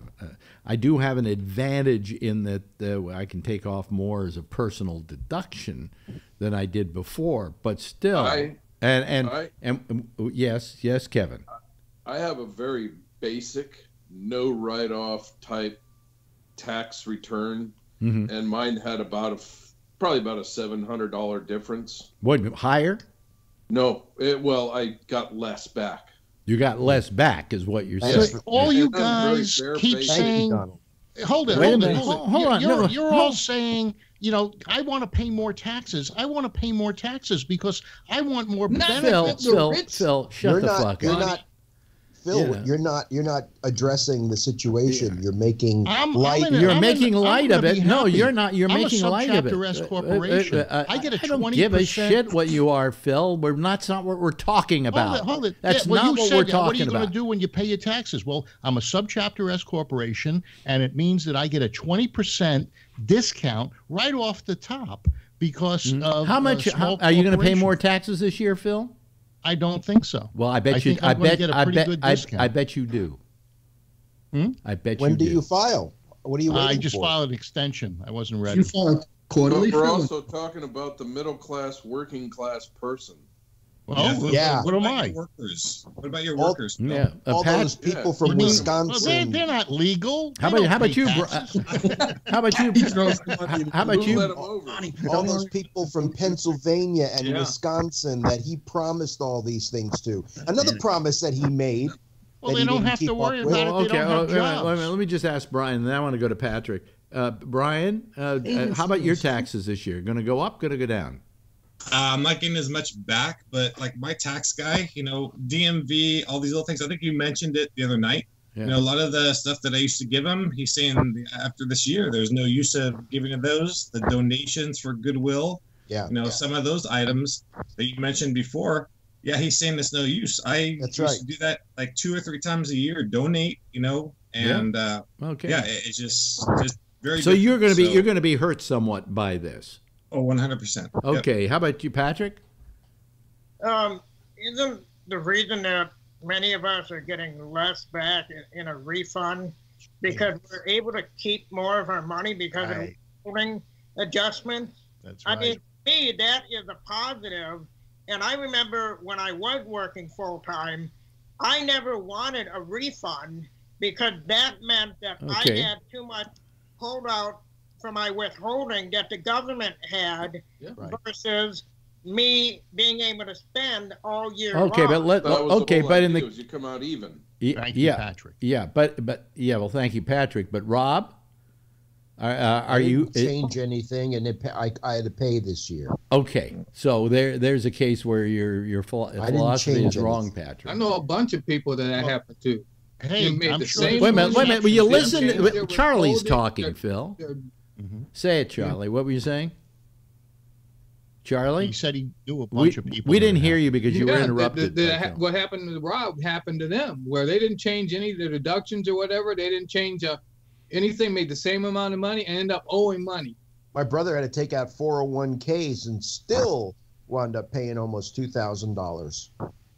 I do have an advantage in that uh, I can take off more as a personal deduction than I did before. But still, I- and and, I- and um, yes, yes, Kevin. I have a very basic, no write off type tax return, Mhm. and mine had about a probably about a seven hundred dollar difference. What higher? No, it, well, I got less back. You got less back, is what you're saying. for- All you guys fair keep base. You, saying Hold it, hold it, hold. Hold- hold on. You're, No, you're hold- all saying, you know, I want to pay more taxes. I want to pay more taxes because I want more Not benefits. Phil, Phil, Phil, shut you're the not, fuck you're up. not, Phil. Yeah. You're not. You're not addressing the situation. You're making I'm- I'm light. a- You're I'm making I'm light of it. No, you're not. You're I'm a making light of it. subchapter S Uh, uh, corporation. uh, I get a I don't 20%. give a shit what you are, Phil. We're not. That's not what we're talking about. Hold it, hold it. That's Yeah, well, not you what said we're that. What are you going to do when you pay your taxes? Well, I'm a subchapter S corporation, and it means that I get a 20% discount right off the top because of Mm-hmm. How uh, much? small How, are you going to pay more taxes this year, Phil? I don't think so. Well, I bet I you. think I'm I bet. get a I bet. I. I bet you do. Hmm? I bet when you do do. you file? What are you waiting I just for? filed an extension. I wasn't ready. You file quarterly. But we're Phil? also talking about the middle class, working class person. Oh, Yeah. What, What am about I? your workers? What about your All- workers? Phil? yeah. All Pat, those people yeah. from You mean- Wisconsin. Well, they're, they're not legal. how about don't how about you? taxes. Br- uh, how about you? He throws the money in the How about you? let all those people from Pennsylvania and Yeah. Wisconsin that he promised all these things to. Another promise that he made. Well, that they he don't didn't have to keep worry up with. about it. They okay. don't oh, have wait a minute, wait a minute. jobs. Let me just ask Brian, and then I want to go to Patrick. Uh, Brian, uh, uh, how about your taxes this year? Going to go up? Going to go down? Uh, I'm not getting as much back, but like my tax guy, you know, DMV, all these little things. I think you mentioned it the other night. Yeah. You know, a lot of the stuff that I used to give him, he's saying after this year, there's no use of giving of those. The donations for Goodwill, Yeah. you know, some of those items that you mentioned before. Yeah, he's saying there's no use. I That's used right. to do that like two or three times a year, donate, you know, Yeah. and uh, Okay. yeah, it- it's just just very. So you're going to be you're going to be hurt somewhat by this. Oh 100. percent Okay. How about you, Patrick? Um, isn't the reason that many of us are getting less back in, in a refund because we're able to keep more of our money because of Right. withholding adjustments? That's I mean, to me, that is a positive. And I remember when I was working full time, I never wanted a refund because that meant that Okay. I had too much holdout for my withholding that the government had Right. versus me being able to spend all year Okay, long. but let That was okay, the whole but in the was you come out even. y- Thank you, yeah Patrick. yeah, but but yeah, well, thank you, Patrick. But Rob, are, uh, are you didn't change anything, and it, I, I had to pay this year. okay? So there there's a case where your your philosophy change is wrong, anything. Patrick. I know a bunch of people that that happened to. Hey, I'm sure. Wait a minute, wait a minute. Will you listen? to- Charlie's withholding- talking, they're- Phil. they're- Say it, Charlie. What were you saying? Charlie? He said he knew a We, bunch of people. we didn't hear you because you were Yeah, the- interrupted. the- the- by Phil. what happened to Rob happened to them, where they didn't change any of the deductions or whatever. They didn't change uh, anything, made the same amount of money, and end up owing money. My brother had to take out 401ks and still wound up paying almost two thousand dollars.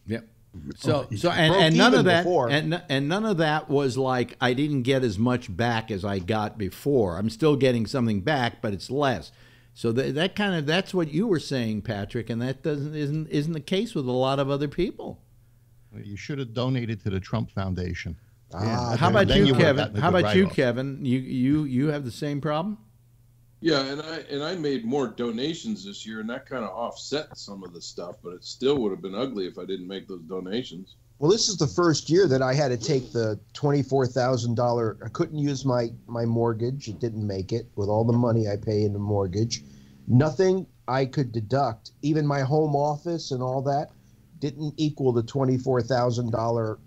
Yep. So so and, and none of that before. and and none of that was like I didn't get as much back as I got before. I'm still getting something back, but it's less. So that that kind of that's what you were saying, Patrick, and that doesn't isn't isn't the case with a lot of other people. You should have donated to the Trump Foundation. Ah, How about you, you Kevin? How about you. Kevin? You you you have the same problem? Yeah, and I and I made more donations this year, and that kind of offset some of the stuff. But it still would have been ugly if I didn't make those donations. Well, this is the first year that I had to take the twenty-four thousand dollar. I couldn't use my my mortgage; it didn't make it with all the money I pay in the mortgage. Nothing I could deduct, even my home office and all that, didn't equal the twenty-four thousand dollar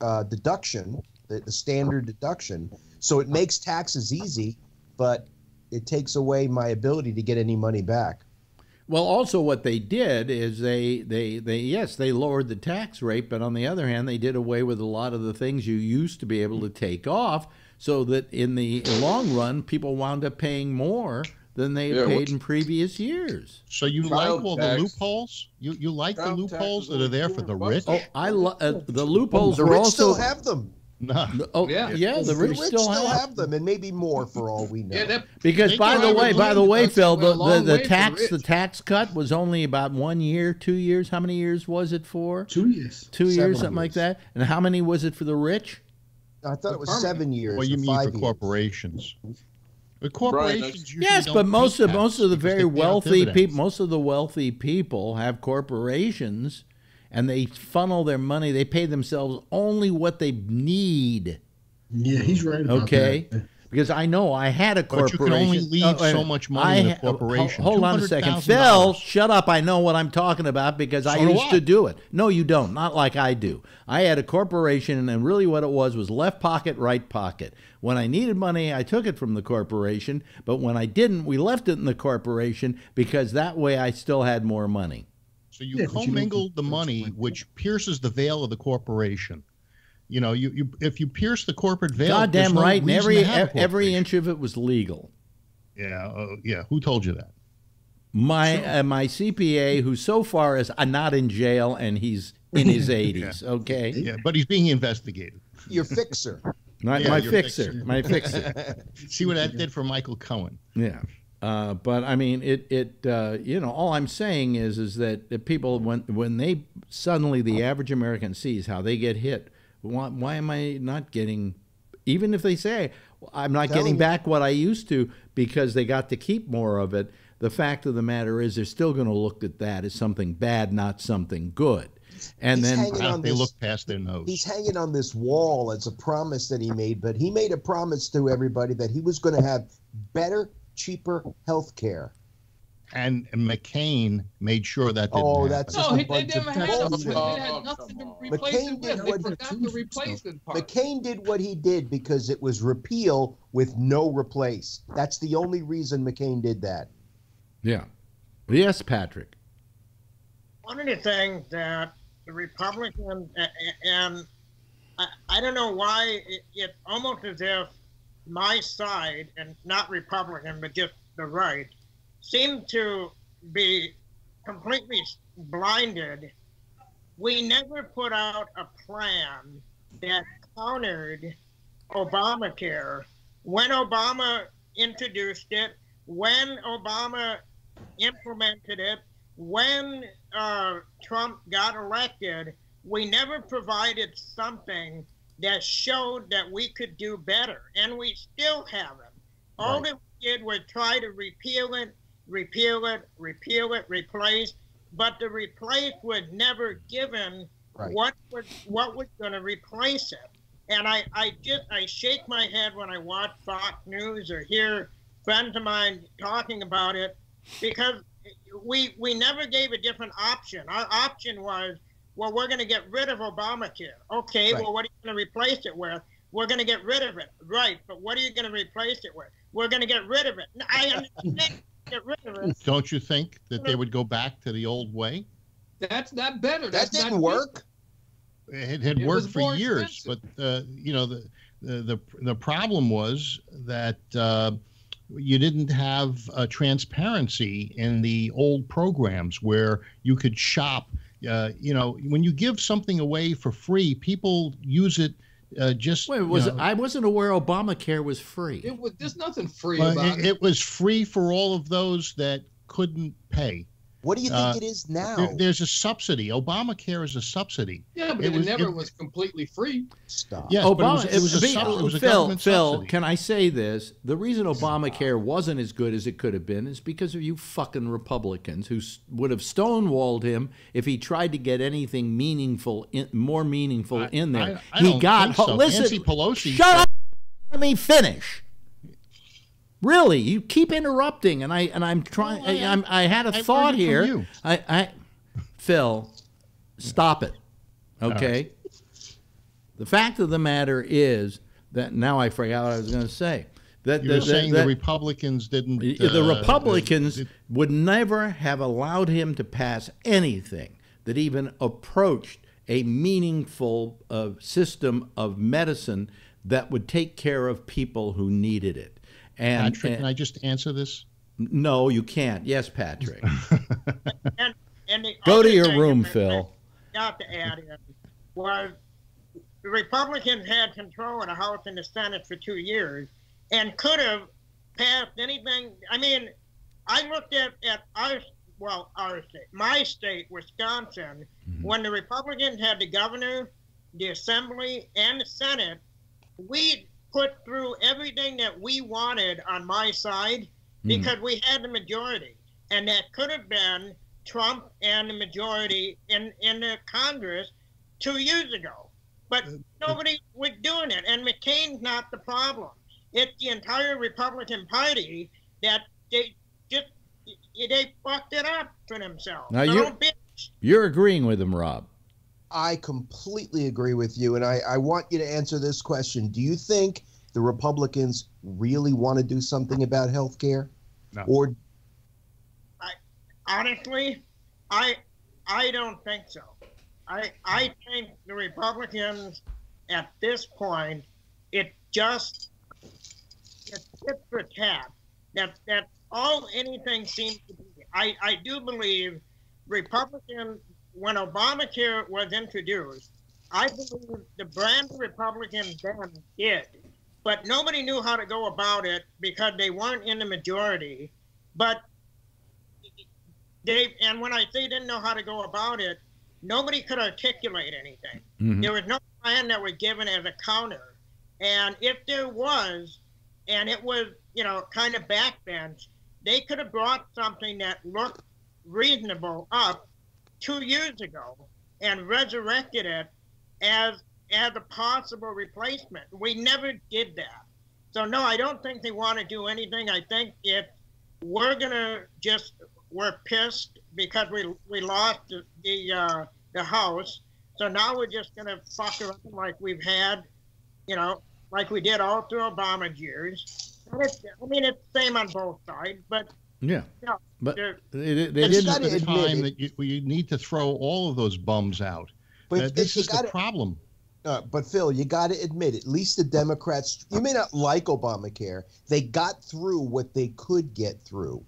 uh, deduction, the, the standard deduction. So it makes taxes easy, but it takes away my ability to get any money back. Well, also what they did is they they they yes they lowered the tax rate, but on the other hand they did away with a lot of the things you used to be able to take off, so that in the long run people wound up paying more than they had Yeah, paid in previous years. So you Child like all tax. the loopholes? You you like the loopholes that are there for the rich? Oh, I lo- uh, the loopholes The were rich also still have them. No. oh Yeah. yeah, the rich, still, have, have them, and maybe more for all we know. Yeah, that, because by the way by the way that's Phil the, the, the way for tax rich. the tax cut was only about one year two years how many years was it for Two years. two Seven years something like that and how many was it for the rich I thought it was Permanent. seven years. What you mean for years. corporations? But corporations usually Yes, but most of most of the very they pay out wealthy people, most of the wealthy people have corporations, and they funnel their money. They pay themselves only what they need. Yeah, he's right about Okay. that. Because I know I had a But you corporation. can only leave Oh, so much money in a I ha- corporation. ho- Hold on a second, $200,000. Phil. Shut up. I know what I'm talking about because I So do used I. to do it. No, you don't. Not like I do. I had a corporation, and really what it was was left pocket, right pocket. When I needed money, I took it from the corporation, but when I didn't, we left it in the corporation because that way I still had more money. So you Yeah, but you commingled the money, which pierces the veil of the corporation. You know, you, you if you pierce the corporate veil, Goddamn no right, and every to have a every inch of it was legal. Yeah, uh, yeah. Who told you that? My uh, my CPA, who so far is uh, not in jail and he's in his 80s. Okay, Yeah, but he's being investigated. Your fixer. my, Yeah, my fixer, fixer. my fixer. See what that did for Michael Cohen. Yeah. Uh, but I mean, it, it, uh, you know, all I'm saying is, is that people, when, when they suddenly the average American sees how they get hit, why, why am I not getting, even if they say I'm not Telling getting you. back what I used to because they got to keep more of it, the fact of the matter is they're still going to look at that as something bad, not something good. And He's then hanging on they this- look past their nose. He's hanging on this wall as a promise that he made, but he made a promise to everybody that he was going to have better, cheaper health care. and McCain made sure that didn't Oh, happen. that's no, just a he, they bunch of never had, a, bullshit. they Oh, had nothing to replace McCain it did with. They what- forgot the replacement part. McCain did what he did because it was repeal with no replace. That's the only reason McCain did that. yeah, yes, Patrick. one of the things that the Republicans a- a- and I, I don't know why it, it's almost as if my side and not Republican but just the right seem to be completely blinded. We never put out a plan that countered Obamacare when Obama introduced it, when Obama implemented it, when uh, Trump got elected, we never provided something that showed that we could do better, and we still haven't. All Right. that we did was try to repeal it, repeal it, repeal it, replace, but the replace was never given Right. what was what was going to replace it. And I, I just I shake my head when I watch Fox News or hear friends of mine talking about it because we we never gave a different option. Our option was, well, we're going to get rid of Obamacare. Okay, Right. well, what are you going to replace it with? We're going to get rid of it. Right, but what are you going to replace it with? We're going to get rid of it. I understand. get rid of it. Don't you think that they would go back to the old way? That's not better. That That's didn't not work. It had It worked for more years, but uh, you know the, the the the problem was that uh, you didn't have uh, transparency in the old programs where you could shop. Uh, you know, when you give something away for free, people use it uh, just. Wait, you was know, I wasn't aware Obamacare was free. It was, there's nothing free well, about it, it. it was free for all of those that couldn't pay. What do you think Uh, it is now? There, there's a subsidy. Obamacare is a subsidy. Yeah, but it it, was- never it- was completely free. Stop. Yes, but it was, it was a, be- sub- it was a Phil, government Phil, subsidy. can I say this? The reason Obamacare wasn't as good as it could have been is because of you fucking Republicans who would have stonewalled him if he tried to get anything meaningful, in, more meaningful in there. I- I he don't got. think so. Listen, Nancy Pelosi shut up. Let me finish. Really, you keep interrupting, and I and I'm trying. Well, I- I, I'm, had a I've thought here. you. I, I, Phil, stop it. Okay. The fact of the matter is that now I forgot what I was going to say. That You were saying that- the Republicans didn't. the uh, Republicans did- would never have allowed him to pass anything that even approached a meaningful uh, system of medicine that would take care of people who needed it. And, Patrick, can I just answer this? no, you can't. Yes, Patrick. And, and the Go to your room, Phil. Got to add in was the Republicans had control of the House and the Senate for two years and could have passed anything. I mean, I looked at, at our, well, our state, my state, Wisconsin, Mm-hmm. when the Republicans had the governor, the assembly, and the Senate, we put through everything that we wanted on my side hmm. because we had the majority. And that could have been Trump and the majority in, in the Congress two years ago. But uh, uh, nobody was doing it. And McCain's not the problem. It's the entire Republican Party that they just they fucked it up for themselves. Now So you- don't bitch. You're agreeing with him, Rob. I completely agree with you, and I, I want you to answer this question: Do you think the Republicans really want to do something about health care, No. or honestly, I I don't think so. I I think the Republicans at this point, it just it's tit for tat. That that all anything seems to be. I I do believe Republicans when Obamacare was introduced, I believe the brand Republicans then did, but nobody knew how to go about it because they weren't in the majority. But they and when I say didn't know how to go about it, nobody could articulate anything. Mhm. There was no plan that was given as a counter. And if there was, and it was, you know, kind of backbench, they could have brought something that looked reasonable up two years ago and resurrected it as as a possible replacement. We never did that. So no, I don't think they want to do anything. I think if we're gonna just we're pissed because we we lost the the, uh, the house. So now we're just gonna fuck around like we've had, you know, like we did all through Obama's years. I mean, it's the same on both sides, but Yeah. no, But they're- they, they But you didn't. gotta the admit time it- that you, you need to throw all of those bums out. But Uh, you this is the gotta- problem. Uh, but Phil, you got to admit, at least the Democrats, you may not like Obamacare, they got through what they could get through,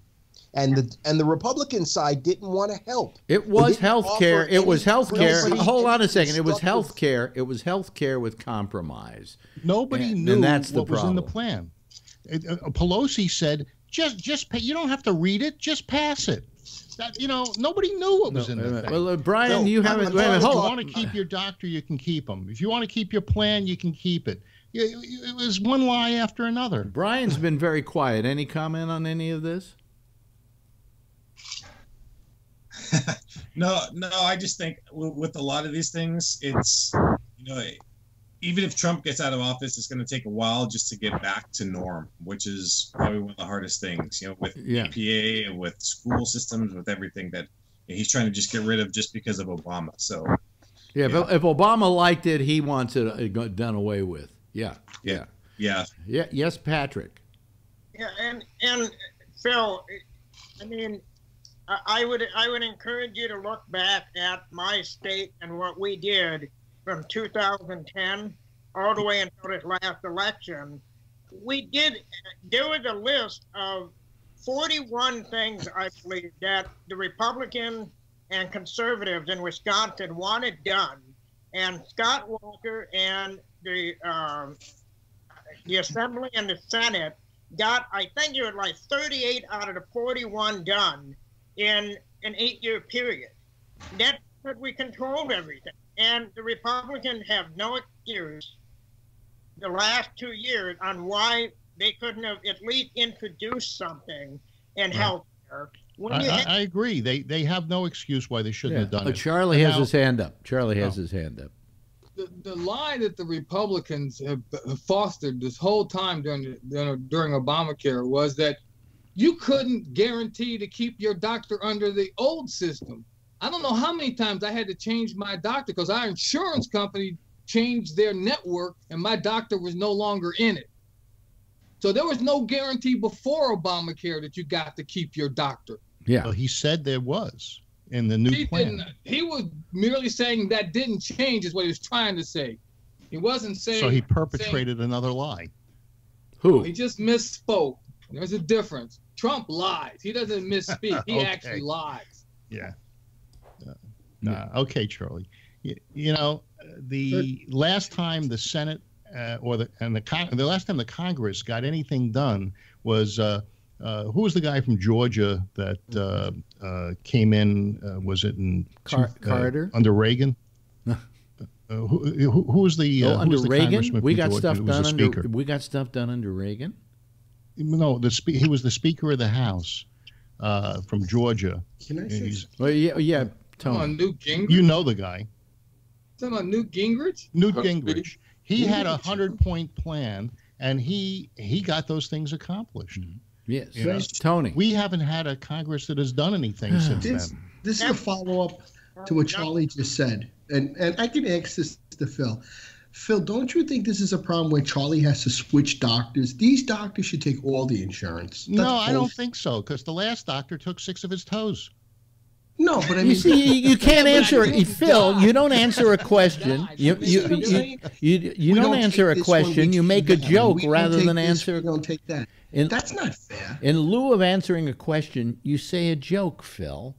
and the and the Republican side didn't want to help. It was didn't health care. It was any health care. Hold on a second. It was constructive- health care. It was health care with compromise. Nobody And- knew and that's the what was in the plan. It- uh, Pelosi said, "Just, just pay. You don't have to read it. Just pass it." That you know, nobody knew what was in wait a the minute. thing. Well, uh, Brian, No, you haven't. I'm Wait a minute. If you want to keep your doctor, you can keep him. If you want to keep your plan, you can keep it. You- you- It was one lie after another. Brian's been very quiet. Any comment on any of this? No, no, I just think with a lot of these things, it's you know, even if Trump gets out of office, it's going to take a while just to get back to norm, which is probably one of the hardest things. You know, with Yeah. EPA and with school systems, with everything that he's trying to just get rid of just because of Obama. So Yeah. Yeah. If, if Obama liked it, he wants it uh, done away with. Yeah. yeah, yeah, Yeah. Yes, Patrick. Yeah, and and Phil, I mean, I I would I would encourage you to look back at my state and what we did from 2010 all the way until this last election. we did. There was a list of 41 things, I believe, that the Republican and conservatives in Wisconsin wanted done, and Scott Walker and the um, the Assembly and the Senate got, I think, it was like 38 out of the 41 done in an eight-year period. That's because we controlled everything, and the Republicans have no excuse the last two years on why they couldn't have at least introduced something in Right. health care. I, I, I agree. They they have no excuse why they shouldn't Yeah. have done Oh, it. Charlie has Now- his hand up. Charlie has Oh. his hand up. the, the lie that the Republicans have have fostered this whole time during, during Obamacare was that you couldn't guarantee to keep your doctor under the old system. I don't know how many times I had to change my doctor because our insurance company changed their network and my doctor was no longer in it. So there was no guarantee before Obamacare that you got to keep your doctor. Yeah. Well, he said there was in the new He plan. didn't. He was merely saying that didn't change, is what he was trying to say. He wasn't saying. So he saying- perpetrated another lie. Who? He just misspoke. There's a difference. Trump lies. He doesn't misspeak. He Okay. actually lies. Yeah. Uh, okay, Charlie. You, you know, the last time the Senate uh, or the and the con- the last time the Congress got anything done was uh, uh, who was the guy from Georgia that uh, uh, came in? Uh, was it in Car- two- uh, Carter? under Reagan? Uh, who, who, who was the, uh, Oh, who under was the Reagan, congressman we got Georgia stuff done under. speaker? We got stuff done under Reagan. No, the spe- he was the Speaker of the House uh, from Georgia. Can I say Well, yeah, yeah, Come on, Tony. Newt Gingrich. you know the guy. Talking about Newt Gingrich. Newt Gingrich. He had a hundred point plan, and he he got those things accomplished. Mm-hmm. Yes, You know? Tony. We haven't had a Congress that has done anything since This, then. this is a follow up to what Charlie just said, and and I can ask this to Phil. Phil, don't you think this is a problem where Charlie has to switch doctors? These doctors should take all the insurance. No, That's I don't think so, because the last doctor took six of his toes. No, but I You see, you, you can't answer Phil. You don't answer a question. You you you, you, you we don't answer a one, question. You make a joke We don't rather take than this, answer. We don't take that. In, That's not fair. in lieu of answering a question, you say a joke, Phil.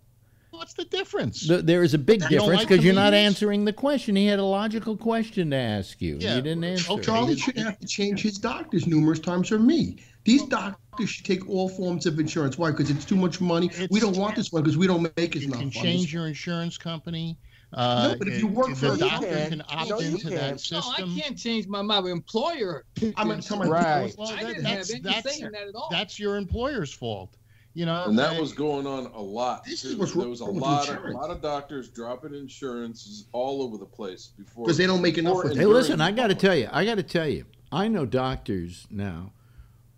What's the difference? Th- There is a big don't difference like because you're not answering the question. He had a logical question to ask you. Yeah, You didn't oh, answer. okay. it. Charlie should have to change his doctors numerous times for me. These doctors should take all forms of insurance. Why? Because it's too much money. we don't want this one because we don't make as you enough. can change your insurance company. Uh, No, but if you work the for a doctor company- can opt No, you into that can't. No, I can't change my mind. My employer. picked I'm the gonna tell my insurance. Well, I that- didn't that's have that's say that at all. that's your employer's fault. You know, And that was going on a lot. This too. is what's there was a wrong with lot of insurance. lot of doctors dropping insurances all over the place before because they don't make enough before Hey, listen, I got to tell you, I got to tell you, I know doctors now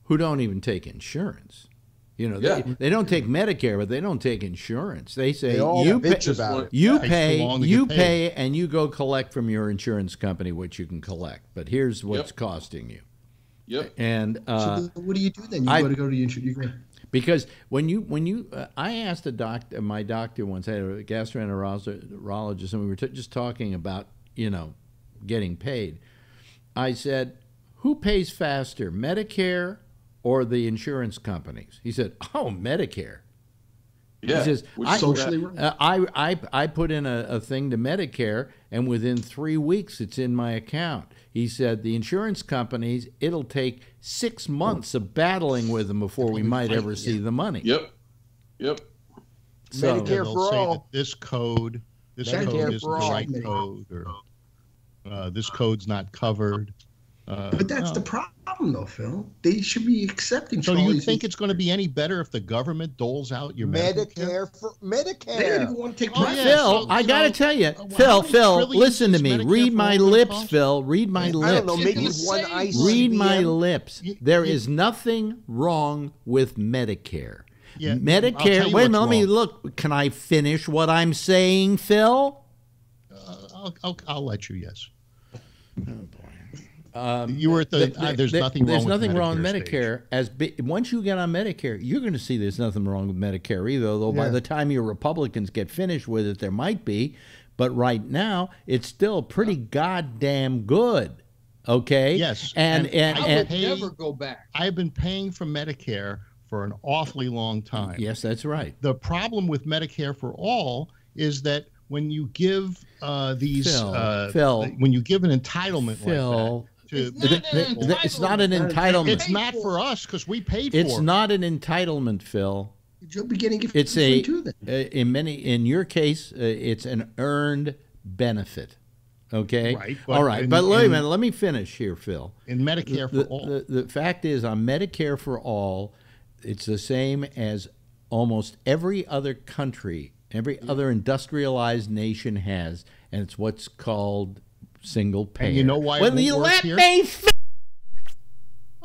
who don't even take insurance. You know, they, Yeah. they don't take Medicare, but they don't take insurance. They say They you pay, bitch about it. you Takes too pay, you pay, and you go collect from your insurance company what you can collect. But here's what's Yep. costing you. Yep. And uh, so what do you do then? You I- got to go to the insurance. Because when you when you uh, I asked a doctor my doctor once I had a gastroenterologist and we were t- just talking about you know getting paid I said who pays faster Medicare or the insurance companies he said oh Medicare Yeah. he says I, Socially uh, I, I, I put in a, a thing to Medicare, and within three weeks, it's in my account. He said the insurance companies, it'll take six months of battling with them before we might ever see the money. Yep. Yep. So, Medicare for say all. that this code, this Medicare code isn't the all. right code, or uh, this code's not covered. Uh, but that's no. the problem, though, Phil. They should be accepting. So do you think it's going to be any better if the government doles out your medical care? Medicare for They don't even want to take Oh, yeah. Phil, so- I got to so- tell you, uh, Phil, Phil, listen to me. Medicare Read my lips, cost? Phil. Read my I don't lips. know, maybe It's one same. ice. Read my lips. You- There you- is nothing wrong with Medicare. Yeah, Medicare. Wait a minute. Let me look. Can I finish what I'm saying, Phil? Uh, I'll, I'll, I'll let you. Yes. Um, You were at the. th- uh, there's th- nothing wrong. There's with nothing wrong with Medicare Medicare. As bi- once you get on Medicare, you're going to see there's nothing wrong with Medicare either. Though by the time your Republicans get finished with it, there might be. But right now, it's still pretty goddamn good. Okay. Yes, And and, I and, would pay- never go back. I've been paying for Medicare for an awfully long time. yes, that's right. The problem with Medicare for all is that when you give uh, these, Phil, uh, Phil. when you give an entitlement Phil, like that to, It's not th- th- an th- it's not an entitlement. entitlement. it's not for us because we paid for it. It's not an entitlement, Phil. You're beginning it It's a free too uh, in many in your case, uh, it's an earned benefit. Okay. Right, but All right. in- but wait a minute. Let me finish here, Phil. in Medicare for the, all. The, the fact is, on Medicare for all, it's the same as almost every other country, every other industrialized nation has, and it's what's called single payer. you know why it When won't you work let here? me fi-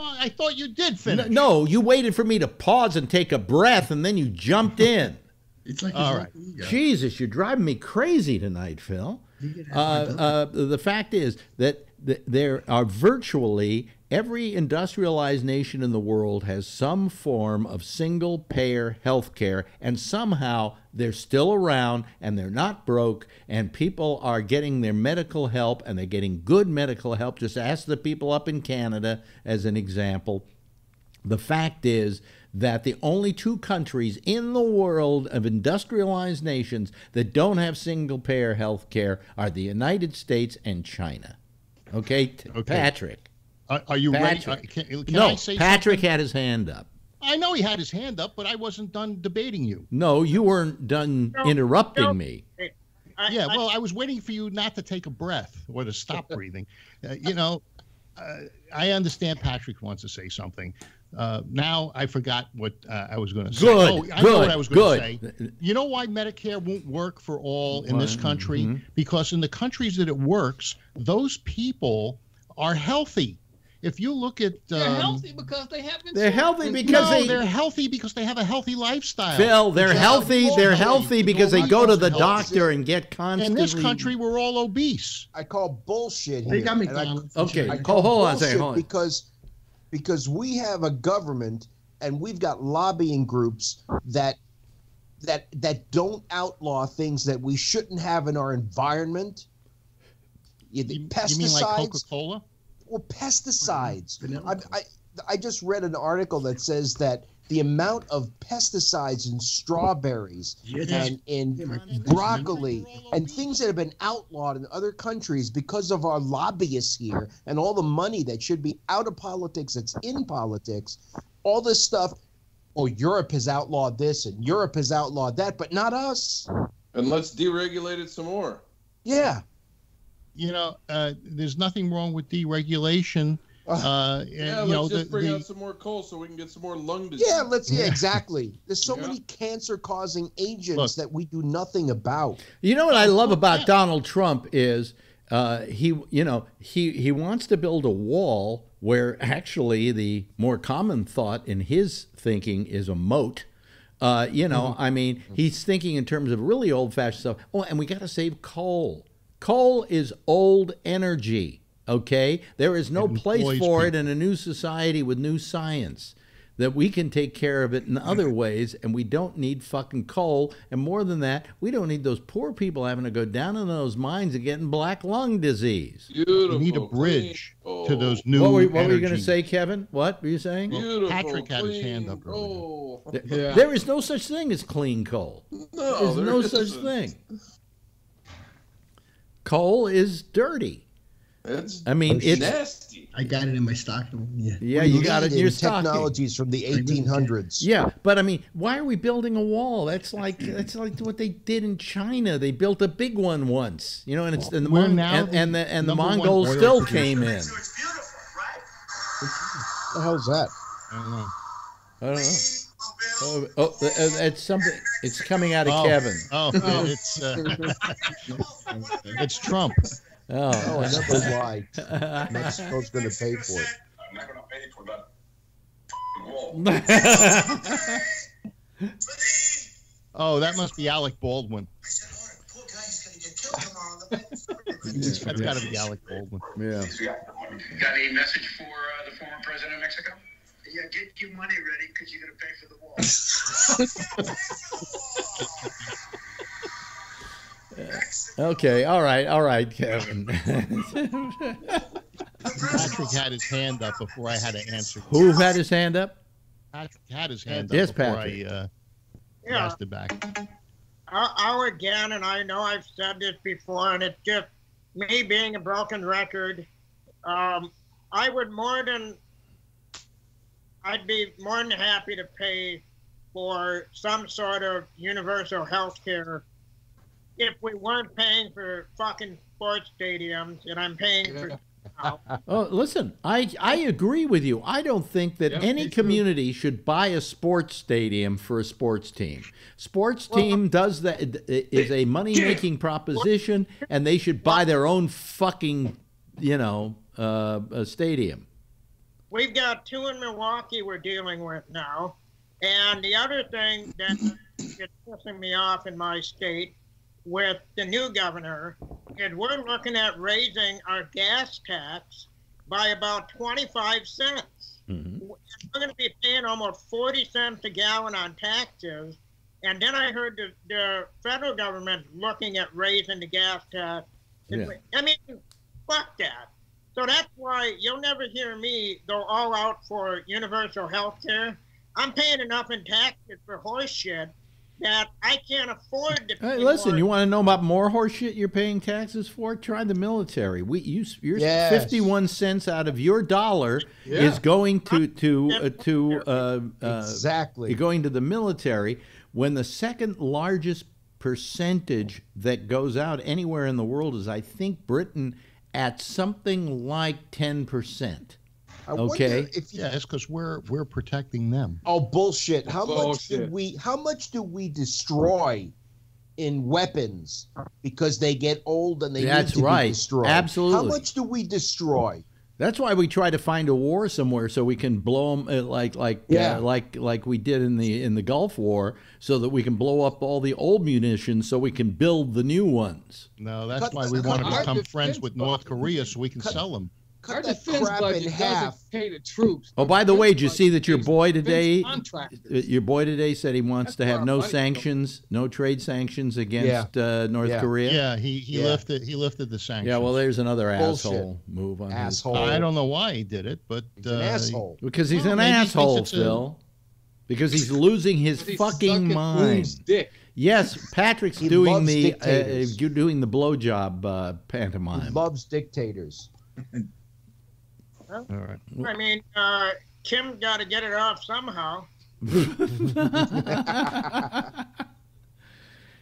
Oh, I thought you did no, finish. no, you waited for me to pause and take a breath, and then you jumped in. It's like All his right. alter ego. Jesus, you're driving me crazy tonight, Phil. You get half Uh, uh, the fact is that th- there are virtually every industrialized nation in the world has some form of single payer health care, and somehow they're still around and they're not broke, and people are getting their medical help and they're getting good medical help. Just ask the people up in Canada, as an example. The fact is that the only two countries in the world of industrialized nations that don't have single payer health care are the United States and China. Okay, Okay. Patrick. Are, are you ready? Uh, Patrick. can can no, I say Patrick something? had his hand up. I know he had his hand up, but I wasn't done debating you. No, you weren't done No, interrupting no. me. I, Yeah, I- well, I was waiting for you not to take a breath or to stop breathing. Uh, you know, uh, I understand Patrick wants to say something. Uh, now I forgot what uh, I was going to say. Good, Oh, I know what good, I was going to good. say. You know why Medicare won't work for all in this Why? country? Mhm. Because in the countries that it works, those people are healthy. If you look at They're um, healthy because they have insurance. They're healthy because no, they they're healthy because they have a healthy lifestyle. Phil, they're Which is healthy. all They're healthy. healthy because they go to the doctor and get constantly. In this country, we're all obese. I call bullshit They here. got And I- Okay, I call hold on a bullshit second. Hold on. Because because we have a government and we've got lobbying groups that that that don't outlaw things that we shouldn't have in our environment. You, You, pesticides you mean like Coca-Cola? or pesticides. Vanilla I, I I just read an article that says that the amount of pesticides in strawberries Yeah, that's- and in broccoli and things that have been outlawed in other countries because of our lobbyists here and all the money that should be out of politics that's in politics all this stuff oh europe has outlawed this and europe has outlawed that but not us And let's deregulate it some more. yeah You know, uh, there's nothing wrong with deregulation. Uh, Yeah, and, let's know, just the, bring the- out some more coal so we can get some more lung disease. yeah let's yeah Yeah. exactly there's so Yeah. many cancer causing agents Look. that we do nothing about You know what I love about. Donald Trump is uh, he, you know, he he wants to build a wall where actually the more common thought in his thinking is a moat. Uh, you know, I mean, he's thinking in terms of really old-fashioned stuff. Oh, and we got to save coal. Coal is old energy. Okay, there is no place employs for it in a new society with new science. That we can take care of it in other ways, and we don't need fucking coal. And more than that, we don't need those poor people having to go down in those mines and getting black lung disease. Beautiful. we need a bridge coal. to those new. what were, what were you going to say, Kevin? What were you saying? Beautiful. Patrick had his hand up earlier. coal. There- Yeah. There is no such thing as clean coal. No, There's there no such isn't. thing. Coal is dirty. It's, I mean, it's nasty. I got it in my stocking. Yeah. yeah, you got it in your in stocking. technologies from the 1800s Yeah, but I mean, why are we building a wall? That's like that's like what they did in China. They built a big one once, you know, and it's and the We're Mon- now and, and the and the Mongols still producer. came in. So it's beautiful, right? what the hell's that I don't know. I don't know. Oh, oh, uh, it's something. It's coming out of Oh. Kevin. Oh, it's uh, it's Trump. Oh Oh, another lie mexico's going to pay for it I'm not gonna pay for that wall. Oh, that must be Alec Baldwin. I said, the poor guy is gonna get killed tomorrow. That's got to be Alec Baldwin. yeah. Got any message for uh, the former president of Mexico? Yeah, get your money ready because you're gonna pay for the wall. Okay. All right. All right, Kevin. Patrick had his hand up before I had to answer. Who had his hand up? Patrick had his hand Yes, up before Patrick. I uh, Yeah. passed it back. I'll, I'll again, and I know I've said this before, and it's just me being a broken record. Um, I would more than, I'd be more than happy to pay for some sort of universal health care if we weren't paying for fucking sports stadiums, and I'm paying for. Oh, listen, I I agree with you. I don't think that Yep, any me too. community should buy a sports stadium for a sports team. Sports team does that is a money making proposition, and they should buy their own fucking, you know, uh, a stadium. We've got two in Milwaukee we're dealing with now. And the other thing that is pissing me off in my state with the new governor and we're looking at raising our gas tax by about 25 cents. Mhm. We're going to be paying almost 40 cents a gallon on taxes. And then I heard the, the federal government looking at raising the gas tax. Yeah. I mean, fuck that. So that's why you'll never hear me go all out for universal health care. I'm paying enough in taxes for horse shit that I can't afford to pay Hey, listen, more. you want to know about more horseshit you're paying taxes for? Try the military. We you you're Yes. 51 cents out of your dollar Yeah. is going to to uh, to uh, uh, Exactly. You're going to the military when the second largest percentage that goes out anywhere in the world is I think Britain at something like 10%. I wonder Okay. If you, Yeah, it's because we're we're protecting them. Oh bullshit! How much do we? How much do we destroy in weapons because they get old and they That's need to right. be destroyed? Absolutely. How much do we destroy? That's why we try to find a war somewhere so we can blow them uh, like like Yeah. uh, like like we did in the in the Gulf War, so that we can blow up all the old munitions so we can build the new ones. No, that's Cut why the- we want to become friends with North Korea so we can Cut- sell them. Cut Our that defense crap budget in half. pay the troops. Oh, by the way, did you see that your boy today? pays contractors. uh, Your boy today said he wants That's to have our no money sanctions, no trade sanctions against uh, North Yeah. Korea. Yeah, he he Yeah. lifted he lifted the sanctions. Yeah, well, there's another Bullshit. asshole move on Asshole. his I don't know why he did it, but He's an uh, asshole. because he's Well, an maybe he thinks asshole, it's a- Because he's losing his He's fucking mind. Dick. Yes, Patrick's He doing the uh, dictators. you're doing the blowjob uh, He pantomime. loves dictators. All right. I mean, uh, Kim's got to get it off somehow.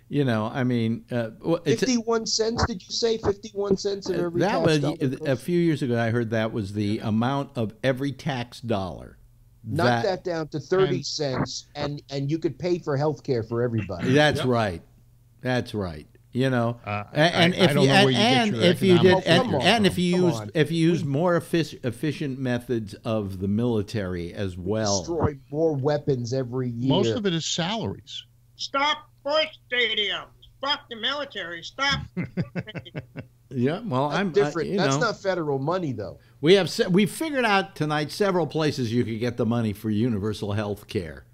you know, I mean, uh, well, it's, Fifty-one cents? Did you say fifty-one cents of every that tax was dollar a few years ago. I heard that was the amount of every tax dollar. Knock that, down to thirty And- cents, and and you could pay for health care for everybody. That's Yep. right. That's right. You know, Uh, and I- if I don't you know and, where you get and your if you did economic and, on, and if you come used on. if you used more effic- efficient methods of the military as well. Destroy more weapons every year. Most of it is salaries. Stop sports stadiums. Fuck the military. Stop. Yeah, well, That's I'm I- different. you That's know. not federal money, though. We have se- we figured out tonight several places you could get the money for universal health care.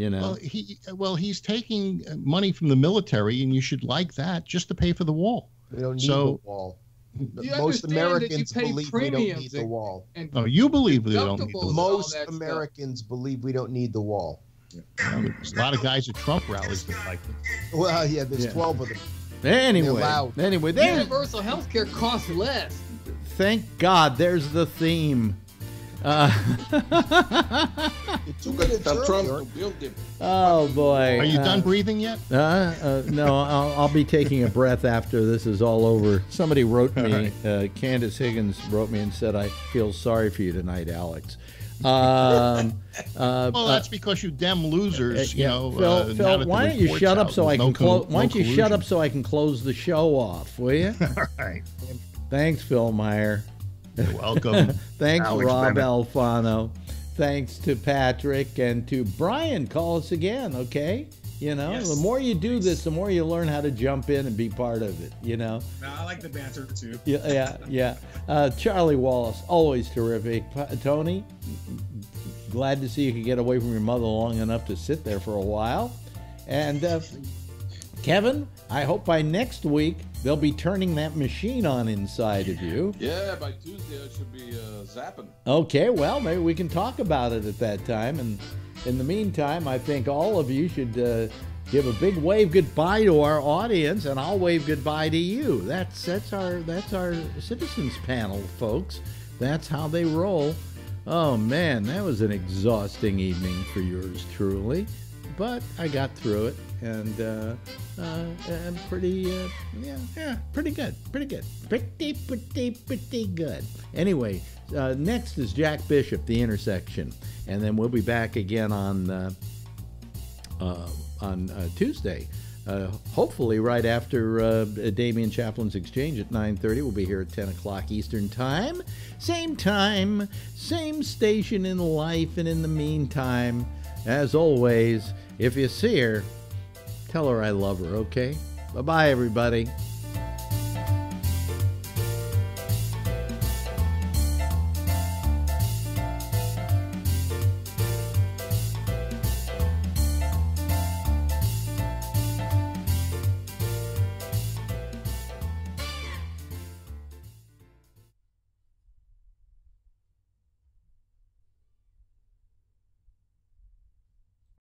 You know, Well, he well he's taking uh, money from the military, and you should like that just to pay for the wall. We don't need So- the wall. You Most understand that you Americans pay believe we don't need the wall. And Oh, you believe we don't need the wall. Most that stuff. Americans believe we don't need the wall. There's a lot of guys at Trump rallies that like it. Well, yeah, there's Yeah. 12 of them. anyway, anyway, there. universal health care costs less. Thank God, there's the theme. Uh, You two minutes Trump earlier. will build him. oh boy, Are you Uh, done breathing yet? Uh, uh, no, I'll, I'll be taking a breath after this is all over. Somebody wrote me, uh, Candace Higgins wrote me and said, I feel sorry for you tonight, Alex. Um, uh, Well, uh, that's because you dem losers, you yeah, know. Phil, uh, Phil, now that the why don't you shut up so I can no close? col- Why don't you shut up so I can close the show off? Will you? All right. Thanks, Phil Meyer. You're welcome. Thanks, Alex Rob Bennett. Alfano. Thanks to Patrick and to Brian. Call us again, okay? You know, Yes. the more you do this, the more you learn how to jump in and be part of it. You know. No, I like the banter too. Yeah, yeah, yeah. Uh, Charlie Wallace, always terrific. Pa- Tony, glad to see you could get away from your mother long enough to sit there for a while. And uh, Kevin, I hope by next week they'll be turning that machine on inside of you. Yeah, by Tuesday I should be uh, zapping. Okay, well, maybe we can talk about it at that time. And in the meantime, I think all of you should uh, give a big wave goodbye to our audience, and I'll wave goodbye to you. That's that's our that's our citizens panel, folks. That's how they roll. Oh man, that was an exhausting evening for yours truly, but I got through it, and uh, uh, and pretty uh, yeah yeah pretty good, pretty good, pretty pretty pretty good. Anyway, uh, next is Jack Bishop, The Intersection, and then we'll be back again on. Uh, uh, on uh, Tuesday. Uh, hopefully, right after uh, Damian Chaplin's exchange at 9:30, we'll be here at 10 o'clock Eastern Time. Same time, same station in life. And in the meantime, as always, if you see her, tell her I love her. Okay. Bye bye, everybody.